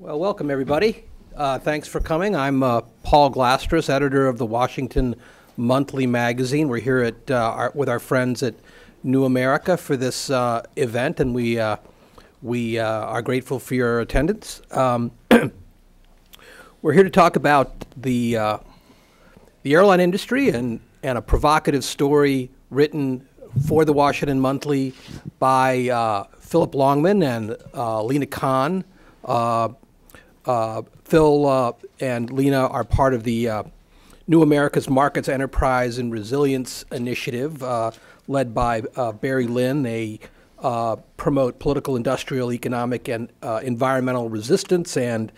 Well, welcome everybody. Uh, thanks for coming. I'm uh, Paul Glastris, editor of the Washington Monthly Magazine. We're here at uh, our, with our friends at New America for this uh, event, and we uh, we uh, are grateful for your attendance. Um, we're here to talk about the the airline industry and and a provocative story written for the Washington Monthly by Philip Longman and Lina Khan. Uh, Uh, Phil uh, and Lina are part of the uh, New America's Markets Enterprise and Resilience Initiative, uh, led by uh, Barry Lynn. They promote political, industrial, economic, and environmental resistance and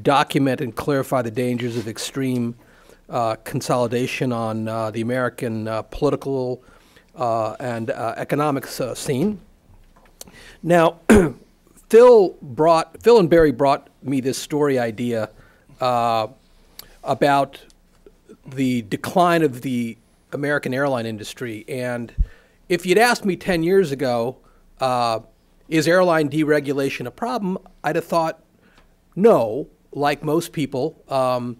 document and clarify the dangers of extreme consolidation on the American political and economic scene. Now, Phil brought Phil and Barry brought me this story idea uh, about the decline of the American airline industry, and if you'd asked me ten years ago, uh, is airline deregulation a problem? I'd have thought no. Like most people, um,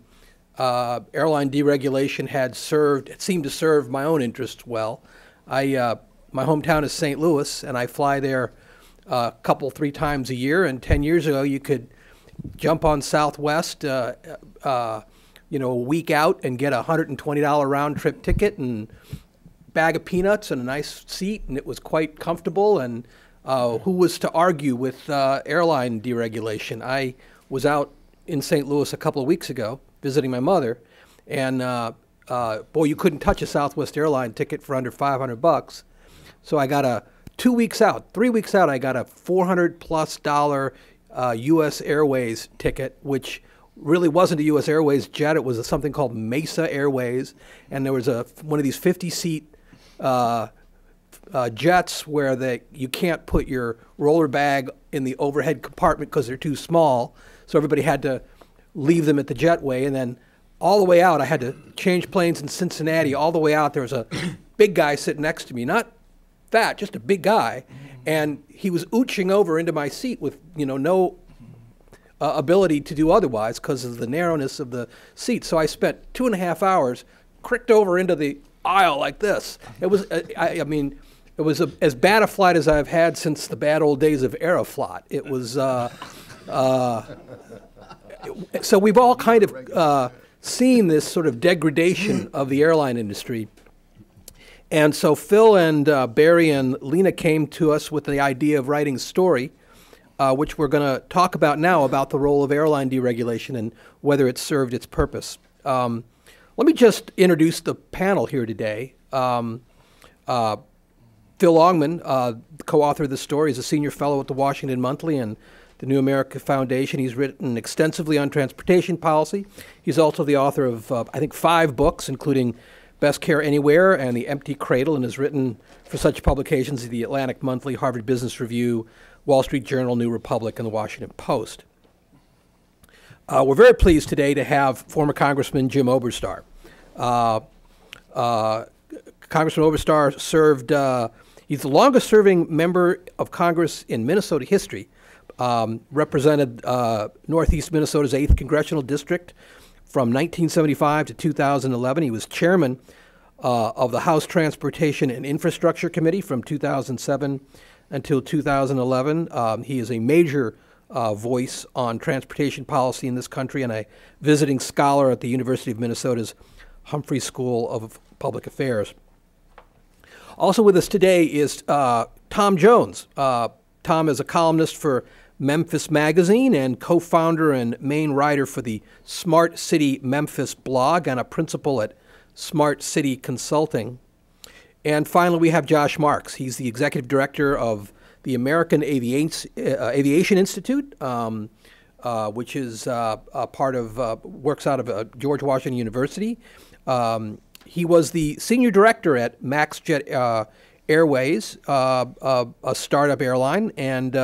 uh, airline deregulation had served, it seemed to serve my own interests well. I, uh, my hometown is St. Louis, and I fly there a couple, three times a year. And 10 years ago, you could jump on Southwest, uh, uh, you know, a week out and get a $120 round trip ticket and bag of peanuts and a nice seat, and it was quite comfortable. And uh, who was to argue with uh, airline deregulation? I was out in St. Louis a couple of weeks ago visiting my mother, and uh, uh, boy, you couldn't touch a Southwest airline ticket for under 500 bucks. So I got a two weeks out, three weeks out, I got a 400 plus dollar uh, U.S. Airways ticket, which really wasn't a U.S. Airways jet. It was a, something called Mesa Airways, and there was a one of these 50 seat uh, uh, jets where they you can't put your roller bag in the overhead compartment because they're too small. So everybody had to leave them at the jetway, and then all the way out, I had to change planes in Cincinnati. All the way out, there was a big guy sitting next to me, not fat, just a big guy, and he was ooching over into my seat with you know no uh, ability to do otherwise because of the narrowness of the seat. So I spent two and a half hours cricked over into the aisle like this. It was, uh, I, I, mean, it was a, as bad a flight as I've had since the bad old days of Aeroflot. It was. Uh, uh so we've all kind of uh, seen this sort of degradation of the airline industry. And so Phil and uh, Barry and Lina came to us with the idea of writing a story, uh, which we're going to talk about now about the role of airline deregulation and whether it served its purpose. Um, let me just introduce the panel here today. Um, uh, Phil Longman, uh, co-author of the story, is a senior fellow at the Washington Monthly and the New America Foundation. He's written extensively on transportation policy. He's also the author of, uh, I think, five books, including Best Care Anywhere and The Empty Cradle, and has written for such publications as the Atlantic Monthly, Harvard Business Review, Wall Street Journal, New Republic, and the Washington Post. Uh, we're very pleased today to have former Congressman Jim Oberstar. Uh, uh, Congressman Oberstar served, uh, he's the longest serving member of Congress in Minnesota history. Um, represented uh, Northeast Minnesota's 8th Congressional District from 1975 to 2011. He was chairman uh, of the House Transportation and Infrastructure Committee from 2007 until 2011. Um, he is a major uh, voice on transportation policy in this country and a visiting scholar at the University of Minnesota's Humphrey School of Public Affairs. Also with us today is uh, Tom Jones. Uh, Tom is a columnist for Memphis Magazine and co founder and main writer for the Smart City Memphis blog and a principal at Smart City Consulting. And finally, we have Josh Marks. He's the executive director of the American Aviation, uh, Aviation Institute, um, uh, which is uh, a part of, uh, works out of uh, George Washington University. Um, he was the senior director at MaxJet uh, Airways, a startup airline, and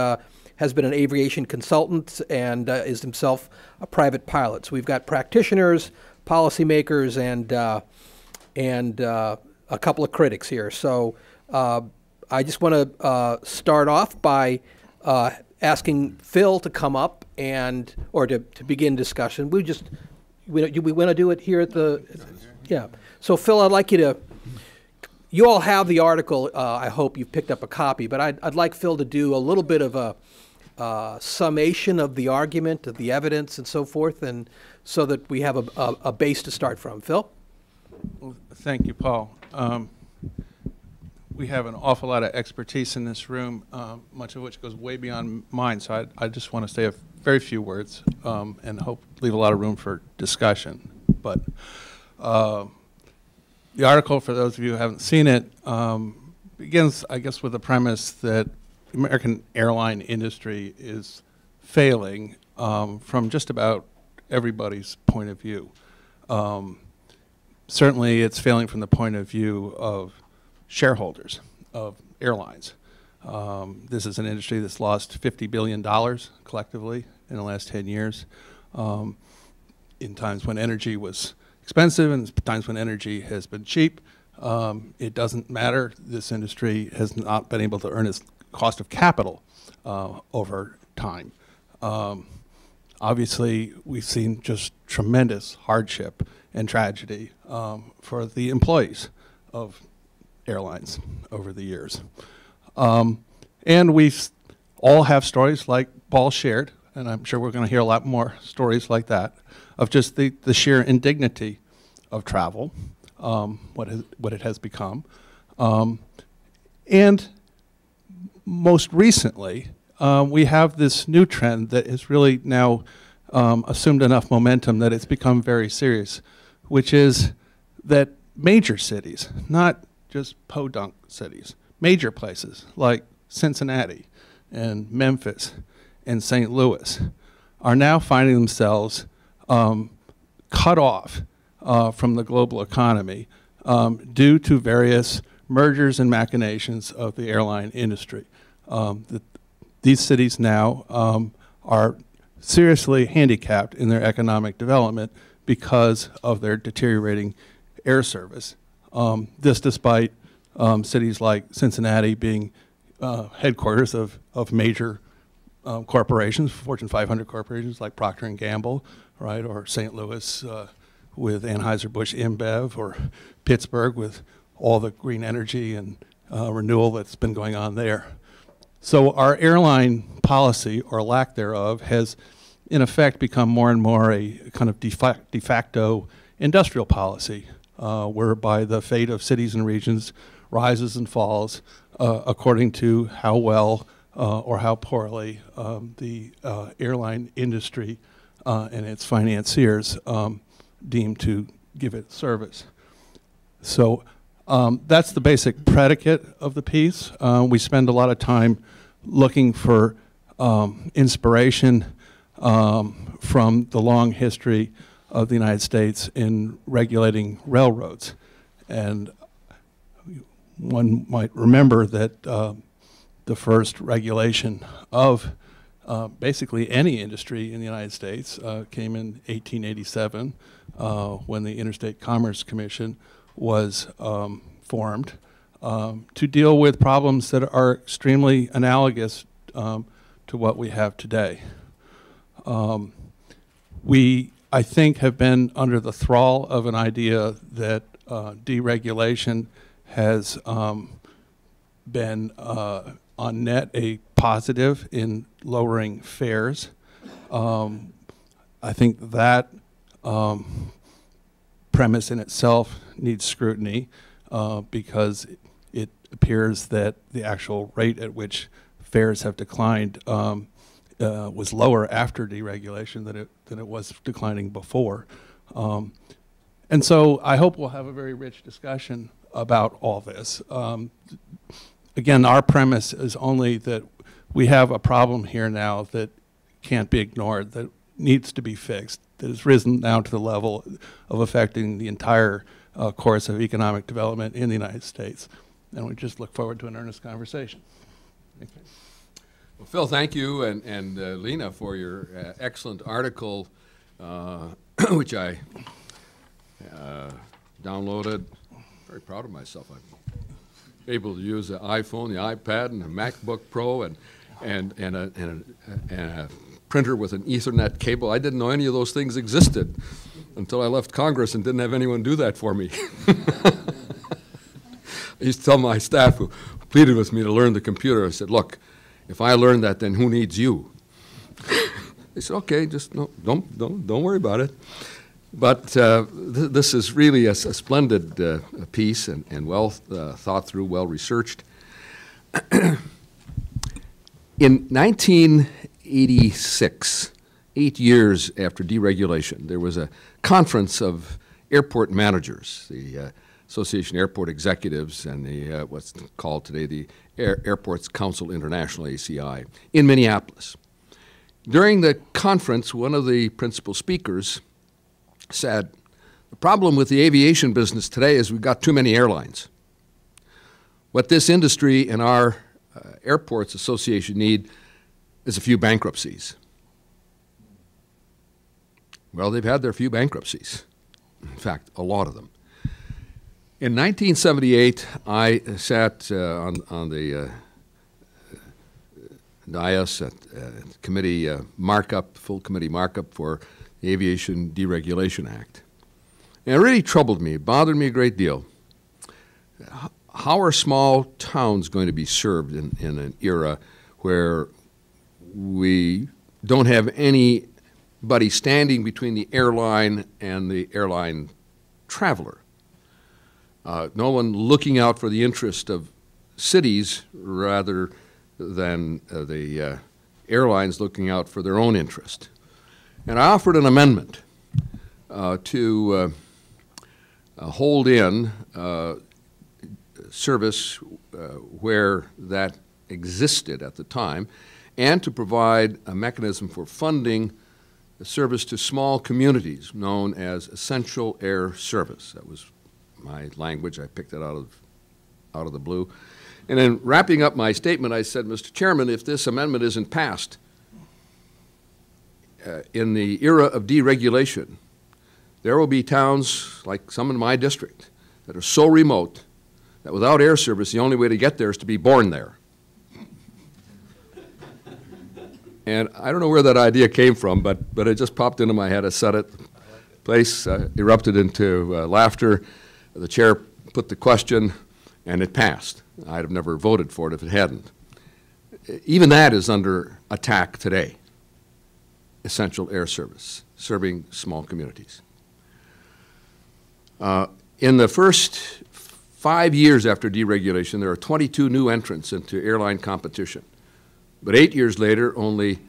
has been an aviation consultant and uh, is himself a private pilot. So we've got practitioners, policymakers, and uh, and uh, a couple of critics here. So uh, I just want to uh, start off by asking Phil to come up and, or to, to begin discussion. We just, we, we want to do it here at the, yeah. So Phil, I'd like you to, you all have the article. Uh, I hope you've picked up a copy, but I'd, I'd like Phil to do a little bit of a uh, summation of the argument, of the evidence, and so forth, and so that we have a, a, a base to start from. Phil? Well, Thank you, Paul. Um, We have an awful lot of expertise in this room, um, much of which goes way beyond mine, so I- I just want to say a very few words um, and hope, leave a lot of room for discussion. But uh, the article, for those of you who haven't seen it, um, begins, I guess, with the premise that American airline industry is failing um, from just about everybody's point of view. Um, certainly it's failing from the point of view of shareholders of airlines. Um, this is an industry that's lost $50 billion collectively in the last 10 years. Um, in times when energy was expensive and times when energy has been cheap, um, it doesn't matter. This industry has not been able to earn its cost of capital uh, over time. Um, obviously, we've seen just tremendous hardship and tragedy um, for the employees of airlines over the years. Um, and we all have stories like Paul shared, and I'm sure we're going to hear a lot more stories like that, of just the, the sheer indignity of travel, um, what, has, what it has become. Um, and most recently, um, we have this new trend that has really now um, assumed enough momentum that it's become very serious, which is that major cities, not just podunk cities, major places like Cincinnati and Memphis and St. Louis are now finding themselves um, cut off uh, from the global economy um, due to various mergers and machinations of the airline industry. Um, the, these cities now um, are seriously handicapped in their economic development because of their deteriorating air service. Um, this despite um, cities like Cincinnati being uh, headquarters of, of major um, corporations, Fortune 500 corporations like Procter and Gamble, right, or St. Louis uh, with Anheuser-Busch InBev, or Pittsburgh with all the green energy and uh, renewal that's been going on there. So our airline policy, or lack thereof, has in effect become more and more a kind of de fa- de facto industrial policy, uh, whereby the fate of cities and regions rises and falls uh, according to how well uh, or how poorly um, the uh, airline industry uh, and its financiers um, deem to give it service. So um, that's the basic predicate of the piece. Uh, we spend a lot of time looking for um, inspiration um, from the long history of the United States in regulating railroads. And one might remember that uh, the first regulation of uh, basically any industry in the United States uh, came in 1887 uh, when the Interstate Commerce Commission was um, formed um, to deal with problems that are extremely analogous um, to what we have today. Um, we, I think, have been under the thrall of an idea that uh, deregulation has um, been uh, on net a positive in lowering fares. Um, I think that um, premise in itself needs scrutiny uh, because appears that the actual rate at which fares have declined um, uh, was lower after deregulation than it than it was declining before. Um, and so I hope we'll have a very rich discussion about all this. Um, again, our premise is only that we have a problem here now that can't be ignored, that needs to be fixed, that has risen now to the level of affecting the entire uh, course of economic development in the United States. And we just look forward to an earnest conversation. You. Well, Phil, thank you, and, and uh, Lina for your uh, excellent article, uh, which I uh, downloaded. Very proud of myself. I'm able to use the iPhone, the iPad, and the MacBook Pro, and and, and, a, and, a, and a printer with an Ethernet cable. I didn't know any of those things existed until I left Congress and didn't have anyone do that for me. I used to tell my staff who pleaded with me to learn the computer, I said, look, if I learn that, then who needs you? they said, okay, just no, don't, don't, don't worry about it. But uh, th this is really a, a splendid uh, piece and, and well uh, thought through, well researched. In 1986, eight years after deregulation, there was a conference of airport managers, the uh, Association Airport Executives and the uh, what's called today the Air Airports Council International ACI in Minneapolis. During the conference, one of the principal speakers said, "The problem with the aviation business today is we've got too many airlines. What this industry and our uh, airports association need is a few bankruptcies." Well, they've had their few bankruptcies. In fact, a lot of them. In 1978, I sat uh, on, on the uh, dais at uh, committee uh, markup, full committee markup for the Aviation Deregulation Act. And it really troubled me, bothered me a great deal. How are small towns going to be served in, in an era where we don't have anybody standing between the airline and the airline traveler? Uh, no one looking out for the interest of cities rather than uh, the uh, airlines looking out for their own interest. And I offered an amendment uh, to uh, hold in service where that existed at the time and to provide a mechanism for funding service to small communities known as essential air service. That was my language. I picked it out of, out of the blue. And in wrapping up my statement, I said, Mr. Chairman, if this amendment isn't passed uh, in the era of deregulation, there will be towns like some in my district that are so remote that without air service, the only way to get there is to be born there. and I don't know where that idea came from, but, but it just popped into my head. I said it. Place uh, erupted into uh, laughter. The chair put the question, and it passed. I'd have never voted for it if it hadn't. Even that is under attack today. Essential air service, serving small communities. Uh, in the first five years after deregulation, there are 22 new entrants into airline competition. But eight years later, only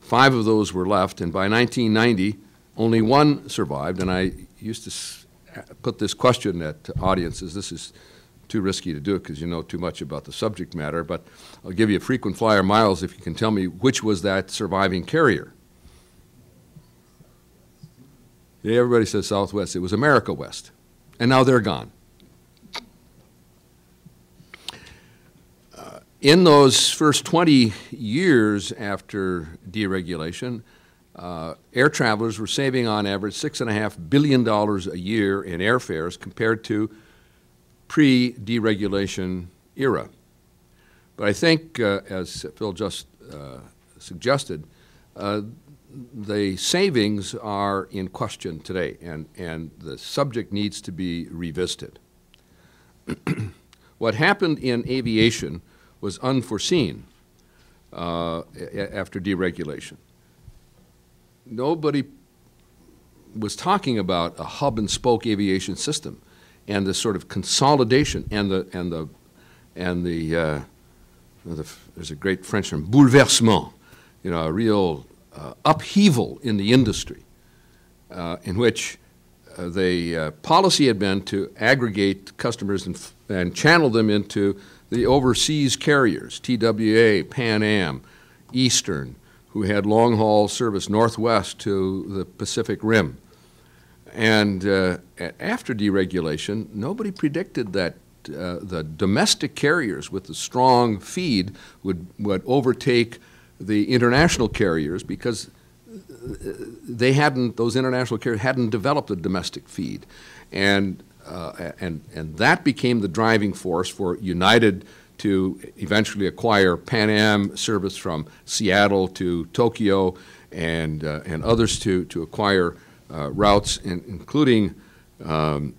five of those were left, and by 1990, only one survived. And I used to put this question at audiences. This is too risky to do it because you know too much about the subject matter, but I'll give you a frequent flyer miles if you can tell me which was that surviving carrier. Yeah, everybody says Southwest. It was America West. And now they're gone. Uh, in those first 20 years after deregulation, uh, air travelers were saving on average $6.5 billion a year in airfares compared to pre-deregulation era. But I think, uh, as Phil just uh, suggested, uh, the savings are in question today, and, and the subject needs to be revisited. what happened in aviation was unforeseen uh, after deregulation nobody was talking about a hub and spoke aviation system and the sort of consolidation and the and the and the, uh, the there's a great French term bouleversement, you know, a real uh, upheaval in the industry, uh, in which uh, the uh, policy had been to aggregate customers and, and channel them into the overseas carriers, TWA, Pan Am, Eastern, who had long haul service northwest to the Pacific Rim. And uh, after deregulation, nobody predicted that uh, the domestic carriers with the strong feed would, would overtake the international carriers because uh, they hadn't, those international carriers hadn't developed a domestic feed. And, uh, and, and that became the driving force for United to eventually acquire Pan Am service from Seattle to Tokyo and, uh, and others to, to acquire uh, routes, in, including, um,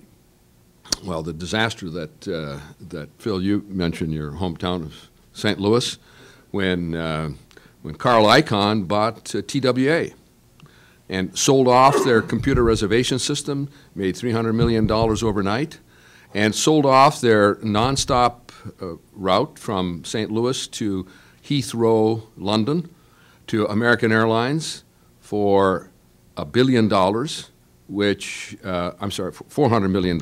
well, the disaster that, uh, that Phil, you mentioned, your hometown of St. Louis, when, uh, when Carl Icahn bought uh, TWA and sold off their computer reservation system, made $300 million overnight, and sold off their nonstop route from St. Louis to Heathrow, London, to American Airlines for a billion dollars, which, uh, I'm sorry, $400 million,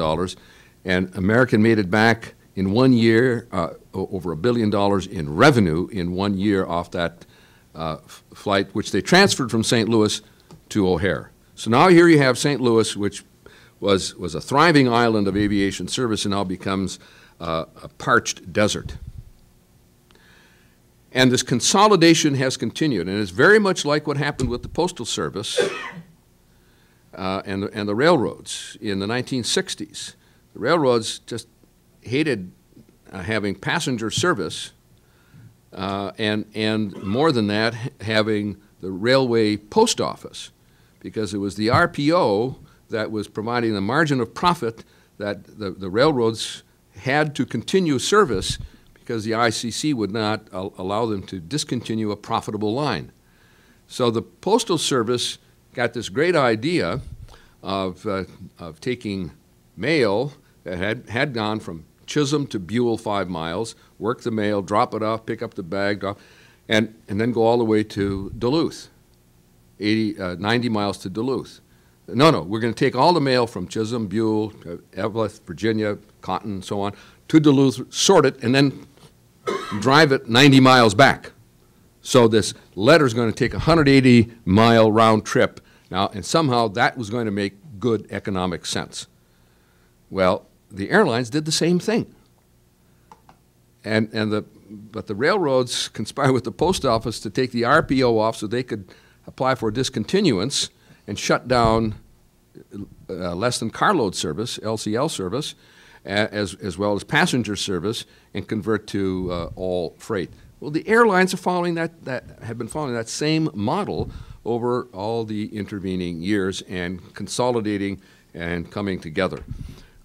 and American made it back in one year, uh, over a billion dollars in revenue in one year off that uh, flight, which they transferred from St. Louis to O'Hare. So now here you have St. Louis, which was, was a thriving island of aviation service and now becomes uh, a parched desert. And this consolidation has continued, and it's very much like what happened with the Postal Service uh, and, the, and the railroads in the 1960s. The railroads just hated uh, having passenger service, uh, and, and more than that, having the railway post office, because it was the RPO that was providing the margin of profit that the, the railroads had to continue service because the ICC would not al allow them to discontinue a profitable line. So the Postal Service got this great idea of, uh, of taking mail that had, had gone from Chisholm to Buhl five miles, work the mail, drop it off, pick up the bag, drop, and, and then go all the way to Duluth, 80, uh, 90 miles to Duluth. No, no, we're going to take all the mail from Chisholm, Buhl, uh, Eveleth, Virginia, Cotton, and so on, to Duluth, sort it, and then drive it 90 miles back. So this letter is going to take a 180 mile round trip now, and somehow that was going to make good economic sense. Well, the airlines did the same thing. And, and the, but the railroads conspired with the post office to take the RPO off so they could apply for discontinuance and shut down uh, less than carload service, LCL service, as, as well as passenger service, and convert to uh, all freight. Well, the airlines are following that, that, have been following that same model over all the intervening years and consolidating and coming together.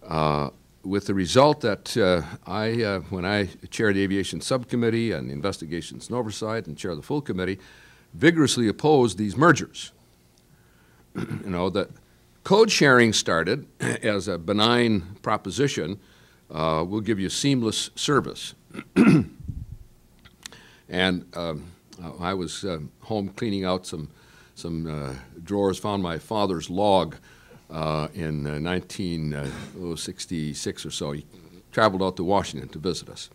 Uh, with the result that uh, I, uh, when I chaired the aviation subcommittee and the investigations and oversight and chair the full committee, vigorously opposed these mergers. you know, that code sharing started as a benign proposition. Uh, we'll give you seamless service. and um, I was uh, home cleaning out some, some uh, drawers, found my father's log uh, in 1966 uh, or so. He traveled out to Washington to visit us.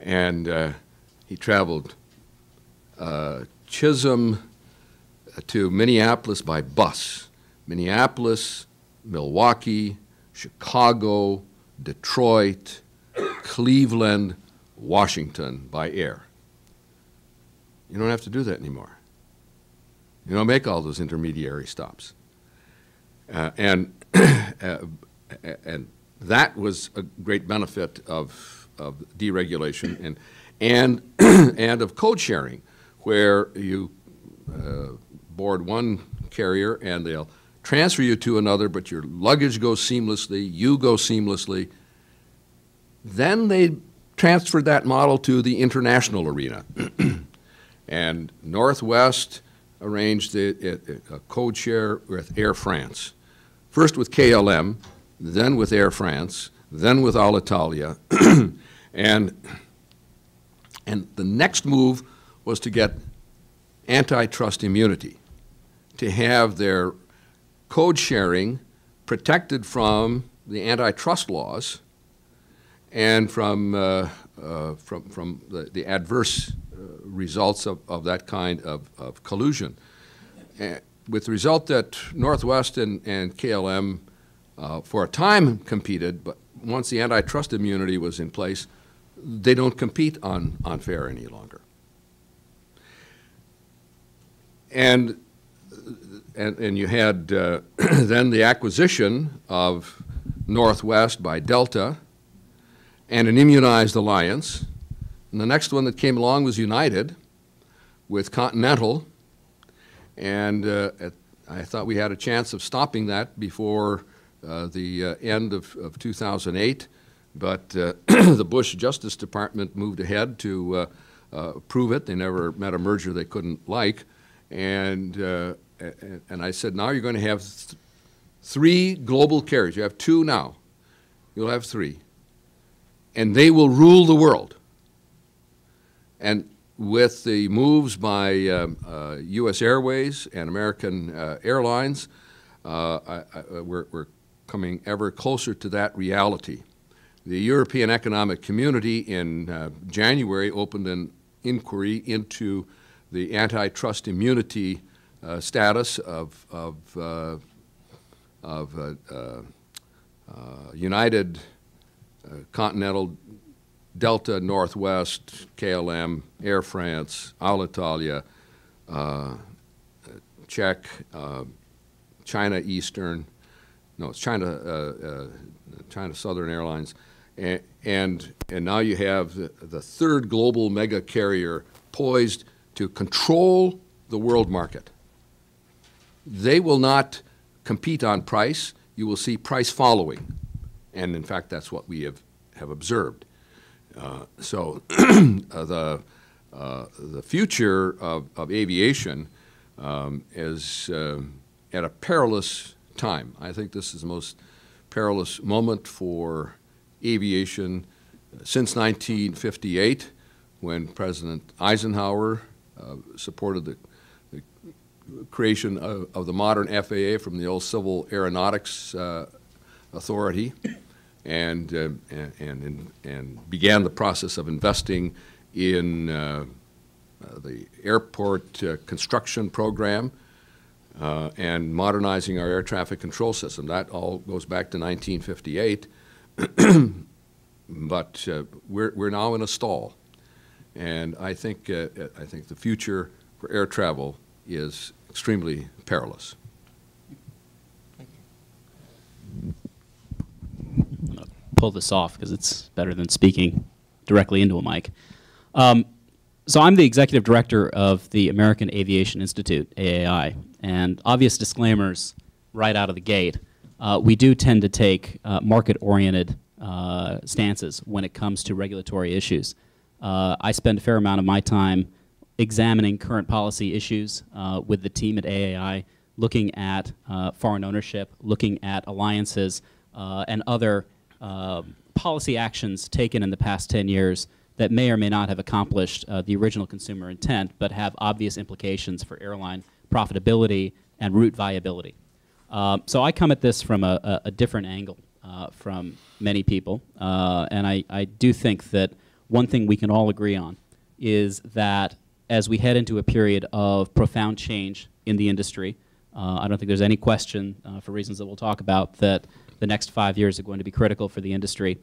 And uh, he traveled Chisholm, to Minneapolis by bus. Minneapolis, Milwaukee, Chicago, Detroit, Cleveland, Washington by air. You don't have to do that anymore. You don't make all those intermediary stops. Uh, and, uh, and that was a great benefit of, of deregulation and, and, and of code sharing, where you uh, board one carrier and they'll transfer you to another, but your luggage goes seamlessly, you go seamlessly. Then they transferred that model to the international arena. and Northwest arranged a, a, code share with Air France. First with KLM, then with Air France, then with Alitalia. and, and the next move was to get antitrust immunity to have their code sharing protected from the antitrust laws and from, uh, uh, from, from the, the adverse uh, results of, of that kind of, of collusion. And with the result that Northwest and, and KLM uh, for a time competed, but once the antitrust immunity was in place, they don't compete on, on fare any longer. And and, and you had uh, then the acquisition of Northwest by Delta and an immunized alliance And the next one that came along was United with Continental. And uh, at, I thought we had a chance of stopping that before uh, the uh, end of, of 2008. But uh, the Bush Justice Department moved ahead to uh, approve it. They never met a merger they couldn't like. And, and I said, now you're going to have th- three global carriers. You have two now. You'll have three. And they will rule the world. And with the moves by um, uh, U.S. Airways and American uh, Airlines, uh, I, I, we're, we're coming ever closer to that reality. The European Economic Community in uh, January opened an inquiry into the antitrust immunity uh, status of, of, uh, of uh, uh, United, Continental, Delta, Northwest, KLM, Air France, Alitalia, Czech, China Eastern, no, it's China, China Southern Airlines, and, and, and now you have the, the third global mega carrier poised to control the world market. They will not compete on price. You will see price following. And in fact, that's what we have, have observed. Uh, so uh, the, uh, the future of, of aviation um, is uh, at a perilous time. I think this is the most perilous moment for aviation since 1958, when President Eisenhower uh, supported the, the creation of, of the modern FAA from the old Civil Aeronautics uh, Authority and, uh, and, and, and began the process of investing in uh, the airport construction program uh, and modernizing our air traffic control system. That all goes back to 1958, but uh, we're, we're now in a stall. And I think, uh, I think the future for air travel is extremely perilous. pull this off because it's better than speaking directly into a mic. Um, so I'm the executive director of the American Aviation Institute, AAI, and obvious disclaimers right out of the gate. Uh, we do tend to take uh, market-oriented uh, stances when it comes to regulatory issues. Uh, I spend a fair amount of my time examining current policy issues uh, with the team at AAI, looking at uh, foreign ownership, looking at alliances, uh, and other uh, policy actions taken in the past 10 years that may or may not have accomplished uh, the original consumer intent, but have obvious implications for airline profitability and route viability. Um, so I come at this from a, a, a different angle from many people, and I, I do think that one thing we can all agree on is that as we head into a period of profound change in the industry, uh, I don't think there's any question, uh, for reasons that we'll talk about, that the next five years are going to be critical for the industry.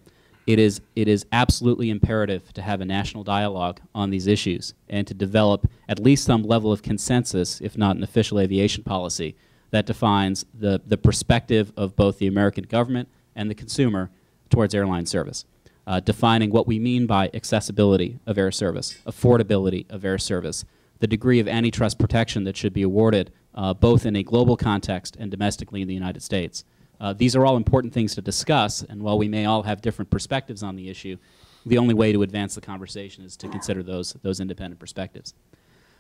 It is, it is absolutely imperative to have a national dialogue on these issues and to develop at least some level of consensus, if not an official aviation policy, that defines the, the perspective of both the American government and the consumer towards airline service. Uh, defining what we mean by accessibility of air service, affordability of air service, the degree of antitrust protection that should be awarded uh, both in a global context and domestically in the United States. Uh, these are all important things to discuss, and while we may all have different perspectives on the issue, the only way to advance the conversation is to consider those, those independent perspectives.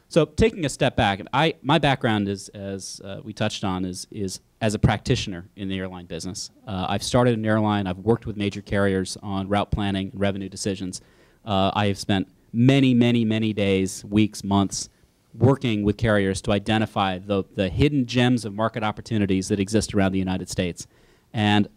So taking a step back, and I, my background is, as uh, we touched on, is, is as a practitioner in the airline business. Uh, I've started an airline. I've worked with major carriers on route planning and revenue decisions. Uh, I have spent many, many, many days, weeks, months working with carriers to identify the, the hidden gems of market opportunities that exist around the United States. And,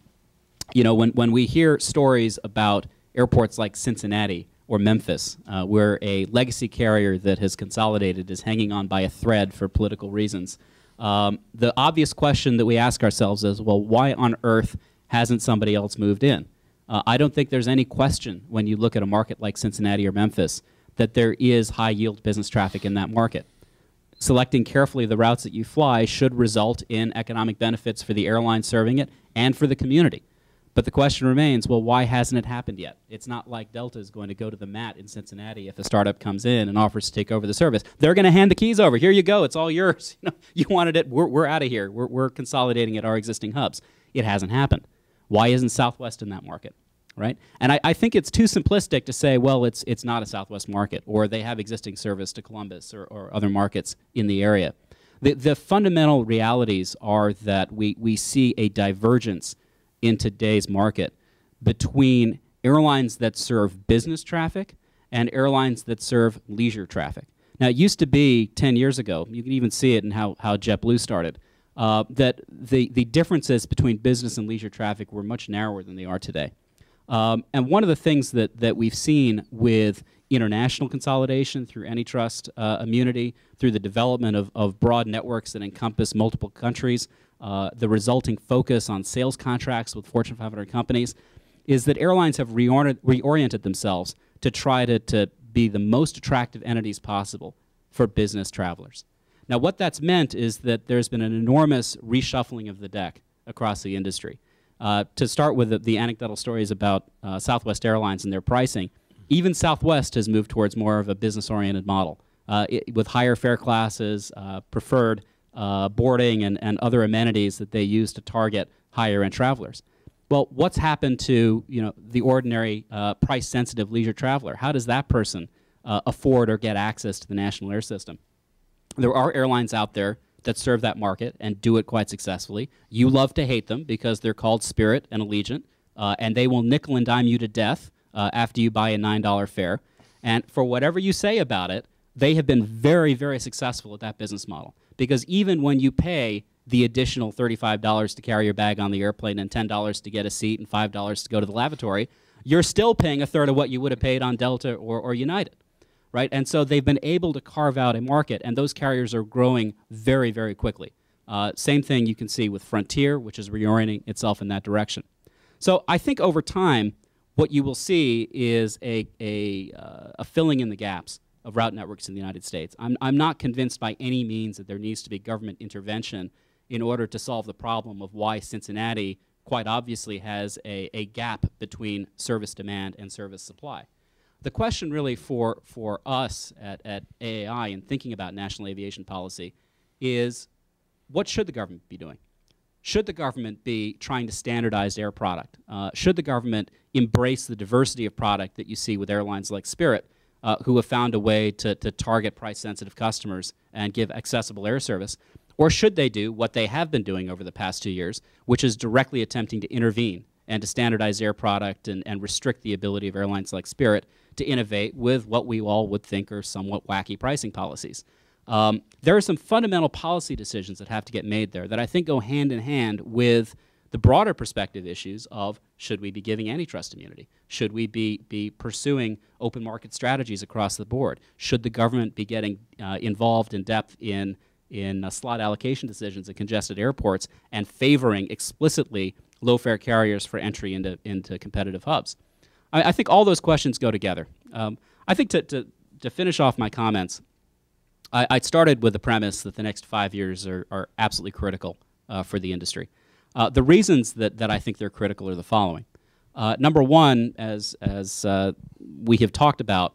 you know, when, when we hear stories about airports like Cincinnati or Memphis, uh, where a legacy carrier that has consolidated is hanging on by a thread for political reasons, um, the obvious question that we ask ourselves is, well, why on earth hasn't somebody else moved in? Uh, I don't think there's any question when you look at a market like Cincinnati or Memphis that there is high yield business traffic in that market. Selecting carefully the routes that you fly should result in economic benefits for the airline serving it and for the community. But the question remains well, why hasn't it happened yet? It's not like Delta is going to go to the mat in Cincinnati if a startup comes in and offers to take over the service. They're going to hand the keys over. Here you go. It's all yours. You, know, you wanted it. We're, we're out of here. We're, we're consolidating at our existing hubs. It hasn't happened. Why isn't Southwest in that market? Right? And I, I think it's too simplistic to say, well, it's, it's not a Southwest market, or they have existing service to Columbus or, or other markets in the area. The, the fundamental realities are that we, we see a divergence in today's market between airlines that serve business traffic and airlines that serve leisure traffic. Now, it used to be 10 years ago, you can even see it in how, how JetBlue started, uh, that the, the differences between business and leisure traffic were much narrower than they are today. Um, and one of the things that, that we've seen with international consolidation through antitrust uh, immunity, through the development of, of broad networks that encompass multiple countries, uh, the resulting focus on sales contracts with Fortune 500 companies, is that airlines have reoriented, reoriented themselves to try to, to be the most attractive entities possible for business travelers. Now, what that's meant is that there's been an enormous reshuffling of the deck across the industry. Uh, to start with the, the, anecdotal stories about uh, Southwest Airlines and their pricing, even Southwest has moved towards more of a business-oriented model uh, it, with higher fare classes, uh, preferred uh, boarding, and, and other amenities that they use to target higher-end travelers. Well, what's happened to you know the ordinary uh, price-sensitive leisure traveler? How does that person uh, afford or get access to the national air system? There are airlines out there that serve that market and do it quite successfully. You love to hate them because they're called Spirit and Allegiant, uh, and they will nickel and dime you to death uh, after you buy a $9 fare. And for whatever you say about it, they have been very, very successful at that business model. Because even when you pay the additional $35 to carry your bag on the airplane and $10 to get a seat and $5 to go to the lavatory, you're still paying a third of what you would have paid on Delta or, or United. Right? And so they've been able to carve out a market, and those carriers are growing very, very quickly. Uh, same thing you can see with Frontier, which is reorienting itself in that direction. So I think over time, what you will see is a, a, uh, a filling in the gaps of route networks in the United States. I'm, I'm not convinced by any means that there needs to be government intervention in order to solve the problem of why Cincinnati quite obviously has a, a gap between service demand and service supply. The question really for, for us at, at AAI in thinking about national aviation policy is what should the government be doing? Should the government be trying to standardize air product? Uh, should the government embrace the diversity of product that you see with airlines like Spirit, uh, who have found a way to, to target price sensitive customers and give accessible air service? Or should they do what they have been doing over the past two years, which is directly attempting to intervene and to standardize air product and, and restrict the ability of airlines like Spirit to innovate with what we all would think are somewhat wacky pricing policies? Um, there are some fundamental policy decisions that have to get made there that I think go hand in hand with the broader perspective issues of should we be giving antitrust immunity? Should we be, be pursuing open market strategies across the board? Should the government be getting uh, involved in depth in, in uh, slot allocation decisions at congested airports and favoring explicitly low fare carriers for entry into, into competitive hubs? I, I think all those questions go together. Um, I think to, to, to finish off my comments, I, I, started with the premise that the next five years are, are absolutely critical uh, for the industry. Uh, the reasons that, that I think they're critical are the following. Uh, number one, as, as uh, we have talked about,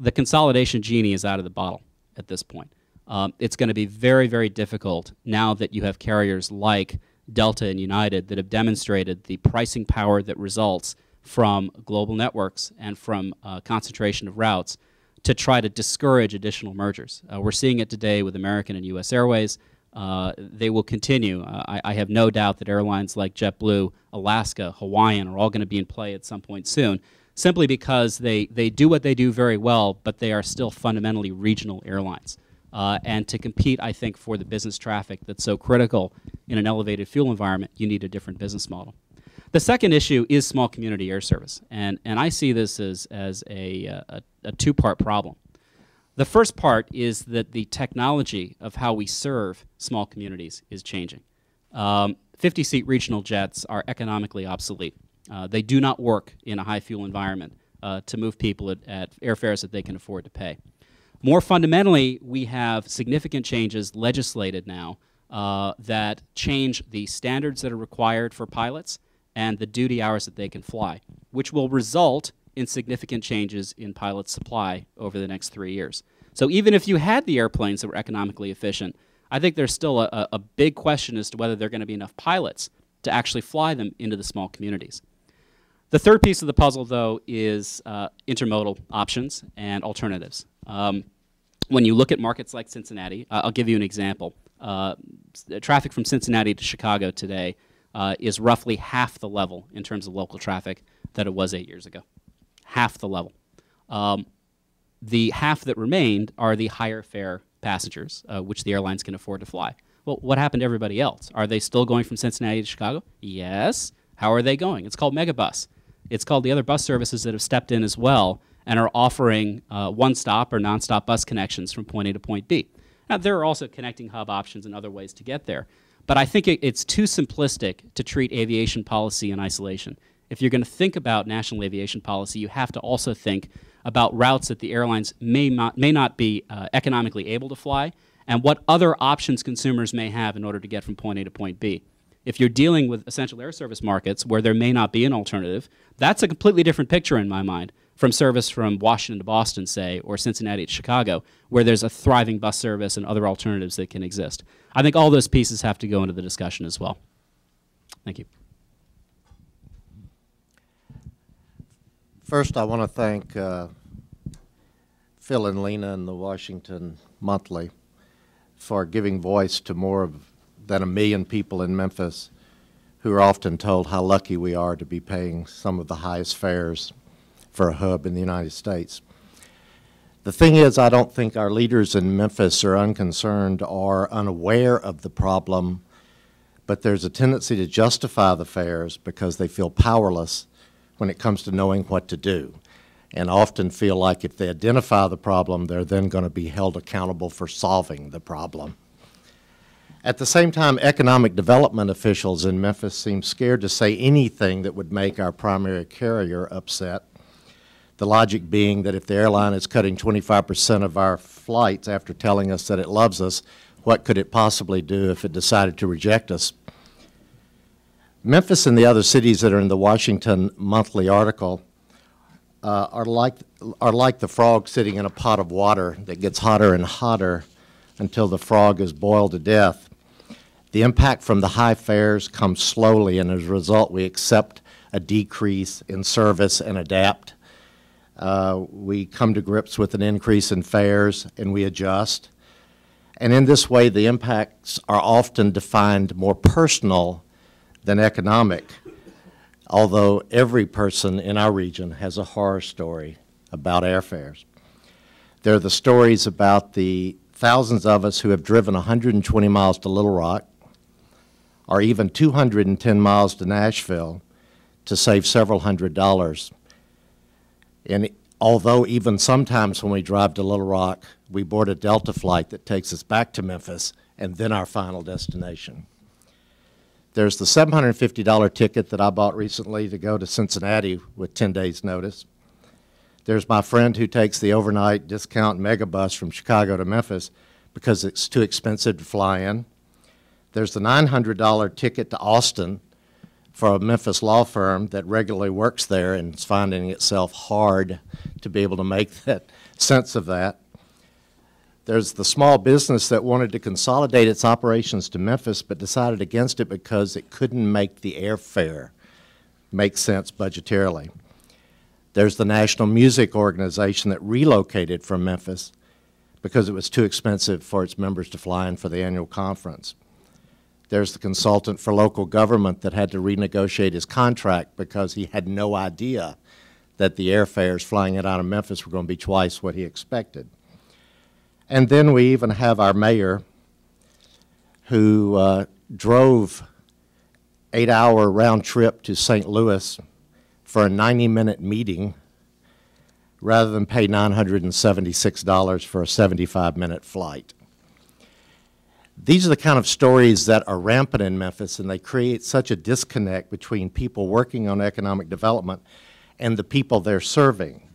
the consolidation genie is out of the bottle at this point. Um, it's going to be very, very difficult now that you have carriers like Delta and United that have demonstrated the pricing power that results from global networks and from uh, concentration of routes to try to discourage additional mergers. Uh, we're seeing it today with American and U.S. Airways. Uh, they will continue. Uh, I, I, have no doubt that airlines like JetBlue, Alaska, Hawaiian are all going to be in play at some point soon, simply because they, they do what they do very well, but they are still fundamentally regional airlines. Uh, and to compete, I think, for the business traffic that's so critical in an elevated fuel environment, you need a different business model. The second issue is small community air service, and, and I see this as, as a, a, a two-part problem. The first part is that the technology of how we serve small communities is changing. 50-seat um, regional jets are economically obsolete. Uh, they do not work in a high fuel environment uh, to move people at, at airfares that they can afford to pay. More fundamentally, we have significant changes legislated now uh, that change the standards that are required for pilots and the duty hours that they can fly, which will result in significant changes in pilot supply over the next three years. So even if you had the airplanes that were economically efficient, I think there's still a, a- big question as to whether there are going to be enough pilots to actually fly them into the small communities. The third piece of the puzzle, though, is uh, intermodal options and alternatives. Um, when you look at markets like Cincinnati, uh, I'll give you an example. Uh, traffic from Cincinnati to Chicago today uh, is roughly half the level in terms of local traffic that it was eight years ago. Half the level. Um, the half that remained are the higher fare passengers, uh, which the airlines can afford to fly. Well, what happened to everybody else? Are they still going from Cincinnati to Chicago? Yes. How are they going? It's called Megabus. It's called the other bus services that have stepped in as well and are offering uh, one-stop or non-stop bus connections from point A to point B. Now, there are also connecting hub options and other ways to get there. But I think it, it's too simplistic to treat aviation policy in isolation. If you're going to think about national aviation policy, you have to also think about routes that the airlines may not, may not be uh, economically able to fly and what other options consumers may have in order to get from point A to point B. If you're dealing with essential air service markets where there may not be an alternative, that's a completely different picture in my mind from service from Washington to Boston, say, or Cincinnati to Chicago, where there's a thriving bus service and other alternatives that can exist. I think all those pieces have to go into the discussion as well. Thank you. First, I want to thank uh, Phil and Lina and the Washington Monthly for giving voice to more of, than a million people in Memphis who are often told how lucky we are to be paying some of the highest fares for a hub in the United States. The thing is, I don't think our leaders in Memphis are unconcerned or unaware of the problem, but there's a tendency to justify the fares because they feel powerless when it comes to knowing what to do, and often feel like if they identify the problem, they're then going to be held accountable for solving the problem. At the same time, economic development officials in Memphis seem scared to say anything that would make our primary carrier upset. The logic being that if the airline is cutting 25% of our flights after telling us that it loves us, what could it possibly do if it decided to reject us? Memphis and the other cities that are in the Washington Monthly article uh, are like are like the frog sitting in a pot of water that gets hotter and hotter until the frog is boiled to death. The impact from the high fares comes slowly, and as a result, we accept a decrease in service and adapt. Uh, we come to grips with an increase in fares and we adjust. And in this way, the impacts are often defined more personal than economic, although every person in our region has a horror story about airfares. There are the stories about the thousands of us who have driven 120 miles to Little Rock or even 210 miles to Nashville to save several hundred dollars. And although even sometimes when we drive to Little Rock, we board a Delta flight that takes us back to Memphis and then our final destination. There's the $750 ticket that I bought recently to go to Cincinnati with 10 days' notice. There's my friend who takes the overnight discount megabus from Chicago to Memphis because it's too expensive to fly in. There's the $900 ticket to Austin for a Memphis law firm that regularly works there and is finding itself hard to be able to make that sense of that. There's the small business that wanted to consolidate its operations to Memphis but decided against it because it couldn't make the airfare make sense budgetarily. There's the National Music Organization that relocated from Memphis because it was too expensive for its members to fly in for the annual conference. There's the consultant for local government that had to renegotiate his contract because he had no idea that the airfares flying it out of Memphis were going to be twice what he expected. And then we even have our mayor who uh, drove eight-hour round trip to St. Louis for a 90-minute meeting rather than pay $976 for a 75-minute flight. These are the kind of stories that are rampant in Memphis, and they create such a disconnect between people working on economic development and the people they're serving.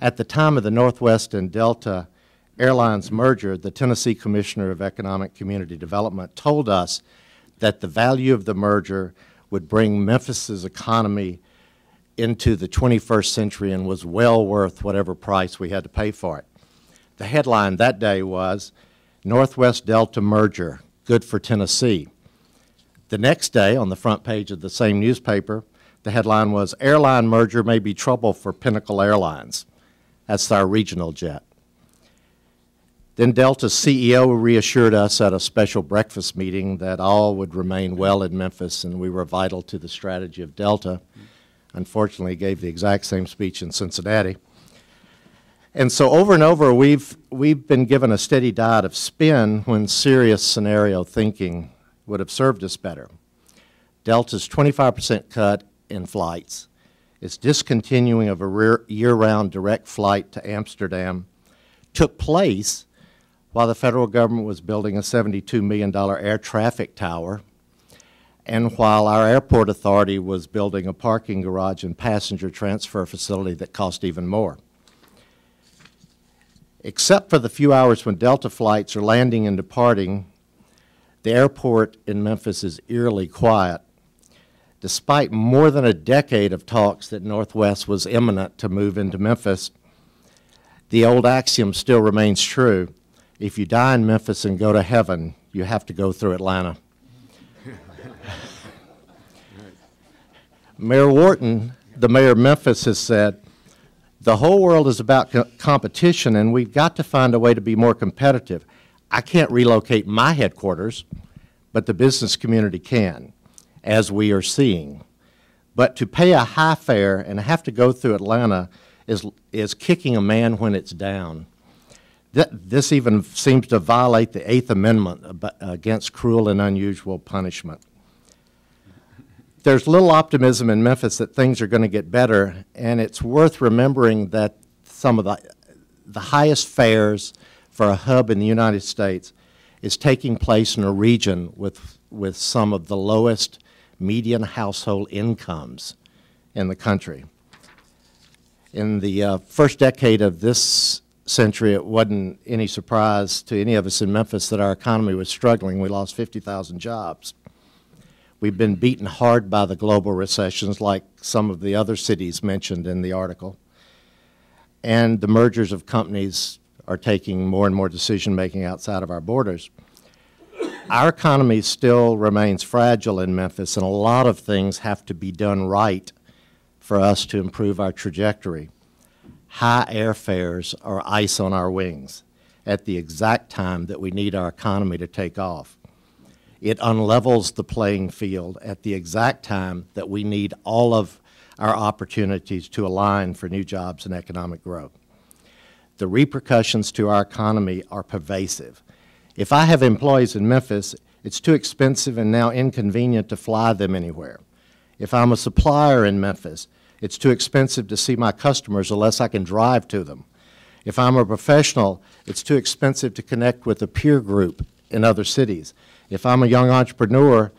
At the time of the Northwest and Delta Airlines merger, the Tennessee Commissioner of Economic Community Development told us that the value of the merger would bring Memphis's economy into the 21st century and was well worth whatever price we had to pay for it. The headline that day was Northwest Delta merger, good for Tennessee. The next day, on the front page of the same newspaper, the headline was Airline merger may be trouble for Pinnacle Airlines. That's our regional jet. Then Delta's CEO reassured us at a special breakfast meeting that all would remain well in Memphis and we were vital to the strategy of Delta. Unfortunately, gave the exact same speech in Cincinnati. And so over and over, we've, we've been given a steady diet of spin when serious scenario thinking would have served us better. Delta's 25% cut in flights, its discontinuing of a year-round direct flight to Amsterdam took place while the federal government was building a $72 million air traffic tower and while our airport authority was building a parking garage and passenger transfer facility that cost even more. Except for the few hours when Delta flights are landing and departing, the airport in Memphis is eerily quiet. Despite more than a decade of talks that Northwest was imminent to move into Memphis, the old axiom still remains true. If you die in Memphis and go to heaven, you have to go through Atlanta. Mayor Wharton, the mayor of Memphis, has said, the whole world is about co- competition, and we've got to find a way to be more competitive. I can't relocate my headquarters, but the business community can, as we are seeing. But to pay a high fare and have to go through Atlanta is, is kicking a man when it's down. Th- This even seems to violate the Eighth Amendment against cruel and unusual punishment there's little optimism in Memphis that things are going to get better, and it's worth remembering that some of the, the highest fares for a hub in the United States is taking place in a region with, with some of the lowest median household incomes in the country. In the uh, first decade of this century, it wasn't any surprise to any of us in Memphis that our economy was struggling. We lost 50,000 jobs. We've been beaten hard by the global recessions, like some of the other cities mentioned in the article. And the mergers of companies are taking more and more decision making outside of our borders. Our economy still remains fragile in Memphis, and a lot of things have to be done right for us to improve our trajectory. High airfares are ice on our wings at the exact time that we need our economy to take off. It unlevels the playing field at the exact time that we need all of our opportunities to align for new jobs and economic growth. The repercussions to our economy are pervasive. If I have employees in Memphis, it's too expensive and now inconvenient to fly them anywhere. If I'm a supplier in Memphis, it's too expensive to see my customers unless I can drive to them. If I'm a professional, it's too expensive to connect with a peer group in other cities. If I'm a young entrepreneur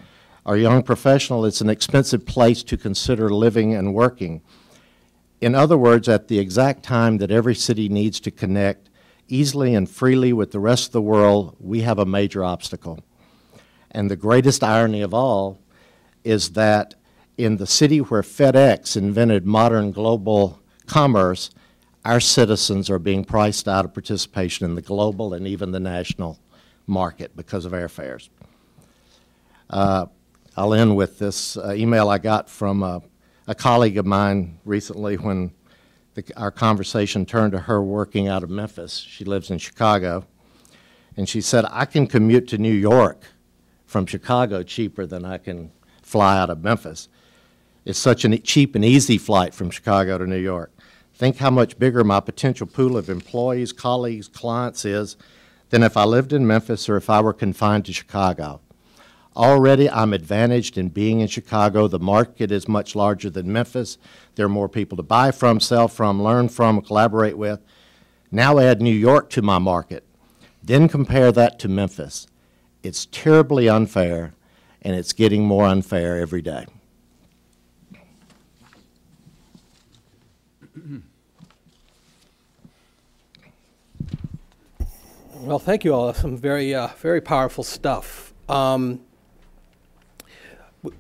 or young professional, it's an expensive place to consider living and working. In other words, at the exact time that every city needs to connect easily and freely with the rest of the world, we have a major obstacle. And the greatest irony of all is that in the city where FedEx invented modern global commerce, our citizens are being priced out of participation in the global and even the national market because of airfares. Uh, I'll end with this uh, email I got from a colleague of mine recently when the, our conversation turned to her working out of Memphis. She lives in Chicago. And she said, I can commute to New York from Chicago cheaper than I can fly out of Memphis. It's such a cheap and easy flight from Chicago to New York. Think how much bigger my potential pool of employees, colleagues, clients is than if I lived in Memphis or if I were confined to Chicago. Already, I'm advantaged in being in Chicago. The market is much larger than Memphis. There are more people to buy from, sell from, learn from, collaborate with. Now add New York to my market. Then compare that to Memphis. It's terribly unfair, and it's getting more unfair every day. Well, thank you all. Some very, uh, very powerful stuff. Um,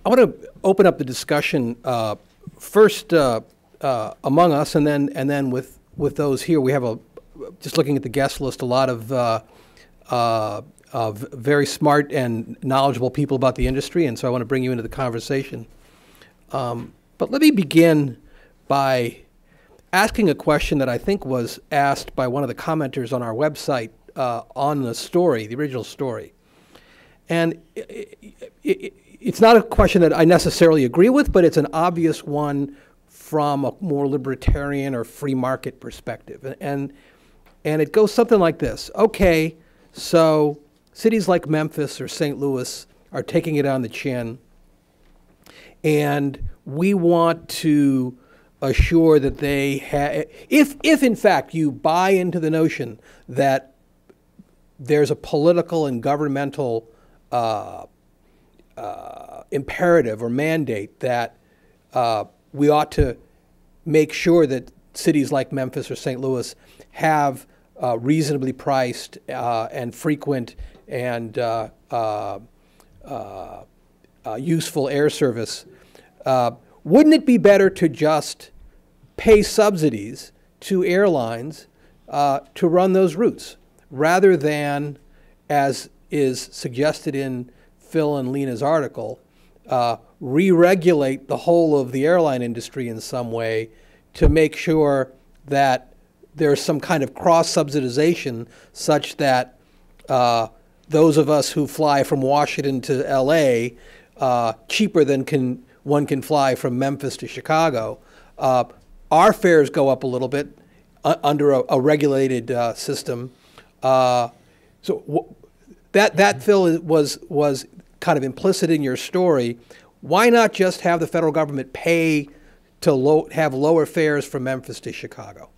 I want to open up the discussion uh, first uh, uh, among us, and then and then with with those here. We have a just looking at the guest list, a lot of uh, uh, of very smart and knowledgeable people about the industry, and so I want to bring you into the conversation. Um, but let me begin by asking a question that I think was asked by one of the commenters on our website uh, on the story, the original story. And i i it's not a question that I necessarily agree with, but it's an obvious one from a more libertarian or free market perspective. And, and it goes something like this Okay, so cities like Memphis or St. Louis are taking it on the chin, and we want to assure that they have, if, if in fact you buy into the notion that there's a political and governmental uh, uh, imperative or mandate that uh, we ought to make sure that cities like Memphis or St. Louis have uh, reasonably priced uh, and frequent and uh, useful air service. wouldn't it be better to just pay subsidies to airlines to run those routes rather than, as is suggested in Phil and Lina's article, uh, re-regulate the whole of the airline industry in some way to make sure that there's some kind of cross-subsidization such that uh, those of us who fly from Washington to L.A. Uh, cheaper than can one can fly from Memphis to Chicago, uh, our fares go up a little bit uh, under a, a regulated uh, system. Uh, so that that Phil was was kind of implicit in your story. Why not just have the federal government pay to low, have lower fares from Memphis to Chicago?